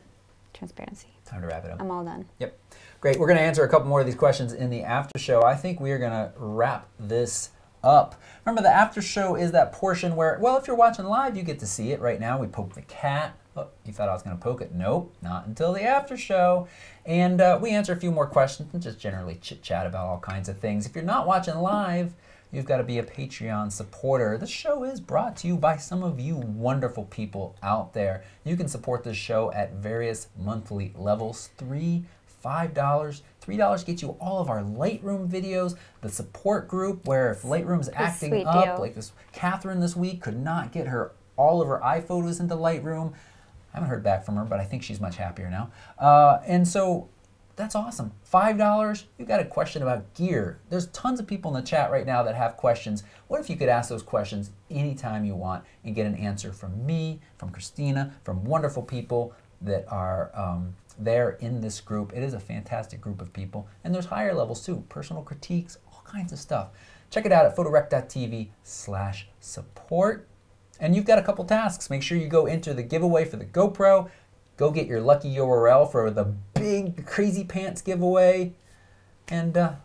transparency Time to wrap it up. i'm all done Yep. Great. We're going to answer a couple more of these questions in the after show. I think we are going to wrap this up. Remember, the after show is that portion where, well, if you're watching live, you get to see it right now. We poke the cat. Oh, you thought I was going to poke it? Nope, not until the after show. And uh, we answer a few more questions and just generally chit chat about all kinds of things. If you're not watching live, you've got to be a Patreon supporter. The show is brought to you by some of you wonderful people out there. You can support this show at various monthly levels. Three $5. $3 gets you all of our Lightroom videos, the support group where if Lightroom's acting up, deal. like this Catherine this week could not get her all of her iPhotos into Lightroom. I haven't heard back from her, but I think she's much happier now. Uh, and so that's awesome. $5, You've got a question about gear. There's tons of people in the chat right now that have questions. What if you could ask those questions anytime you want and get an answer from me, from Christina, from wonderful people that are um, there in this group. It is a fantastic group of people. And there's higher levels too, personal critiques, all kinds of stuff. Check it out at photorec.tv slash support. And you've got a couple tasks. Make sure you go enter the giveaway for the GoPro. Go get your lucky URL for the big Crazy Pants giveaway. And uh,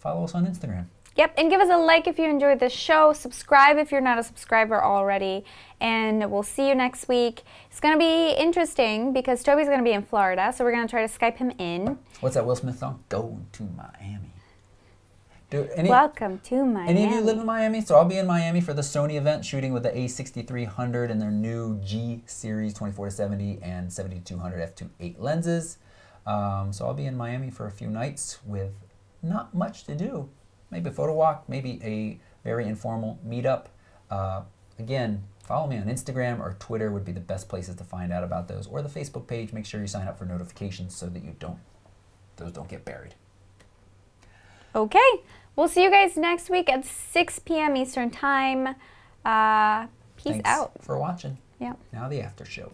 follow us on Instagram. Yep, and give us a like if you enjoyed this show. Subscribe if you're not a subscriber already. And we'll see you next week. It's going to be interesting because Toby's going to be in Florida, so we're going to try to Skype him in. What's that Will Smith song? Going to Miami. Do any, Welcome to Miami. Any of you live in Miami? So I'll be in Miami for the Sony event, shooting with the A6300 and their new G series 24 to 70 and 7200 f2.8 lenses. Um, so I'll be in Miami for a few nights with not much to do. Maybe a photo walk, maybe a very informal meetup. Uh, again, follow me on Instagram or Twitter would be the best places to find out about those, or the Facebook page. Make sure you sign up for notifications so that you don't those don't get buried. Okay, we'll see you guys next week at 6 p.m. Eastern Time. Uh, peace Thanks out. for watching. Yep. Now the after show.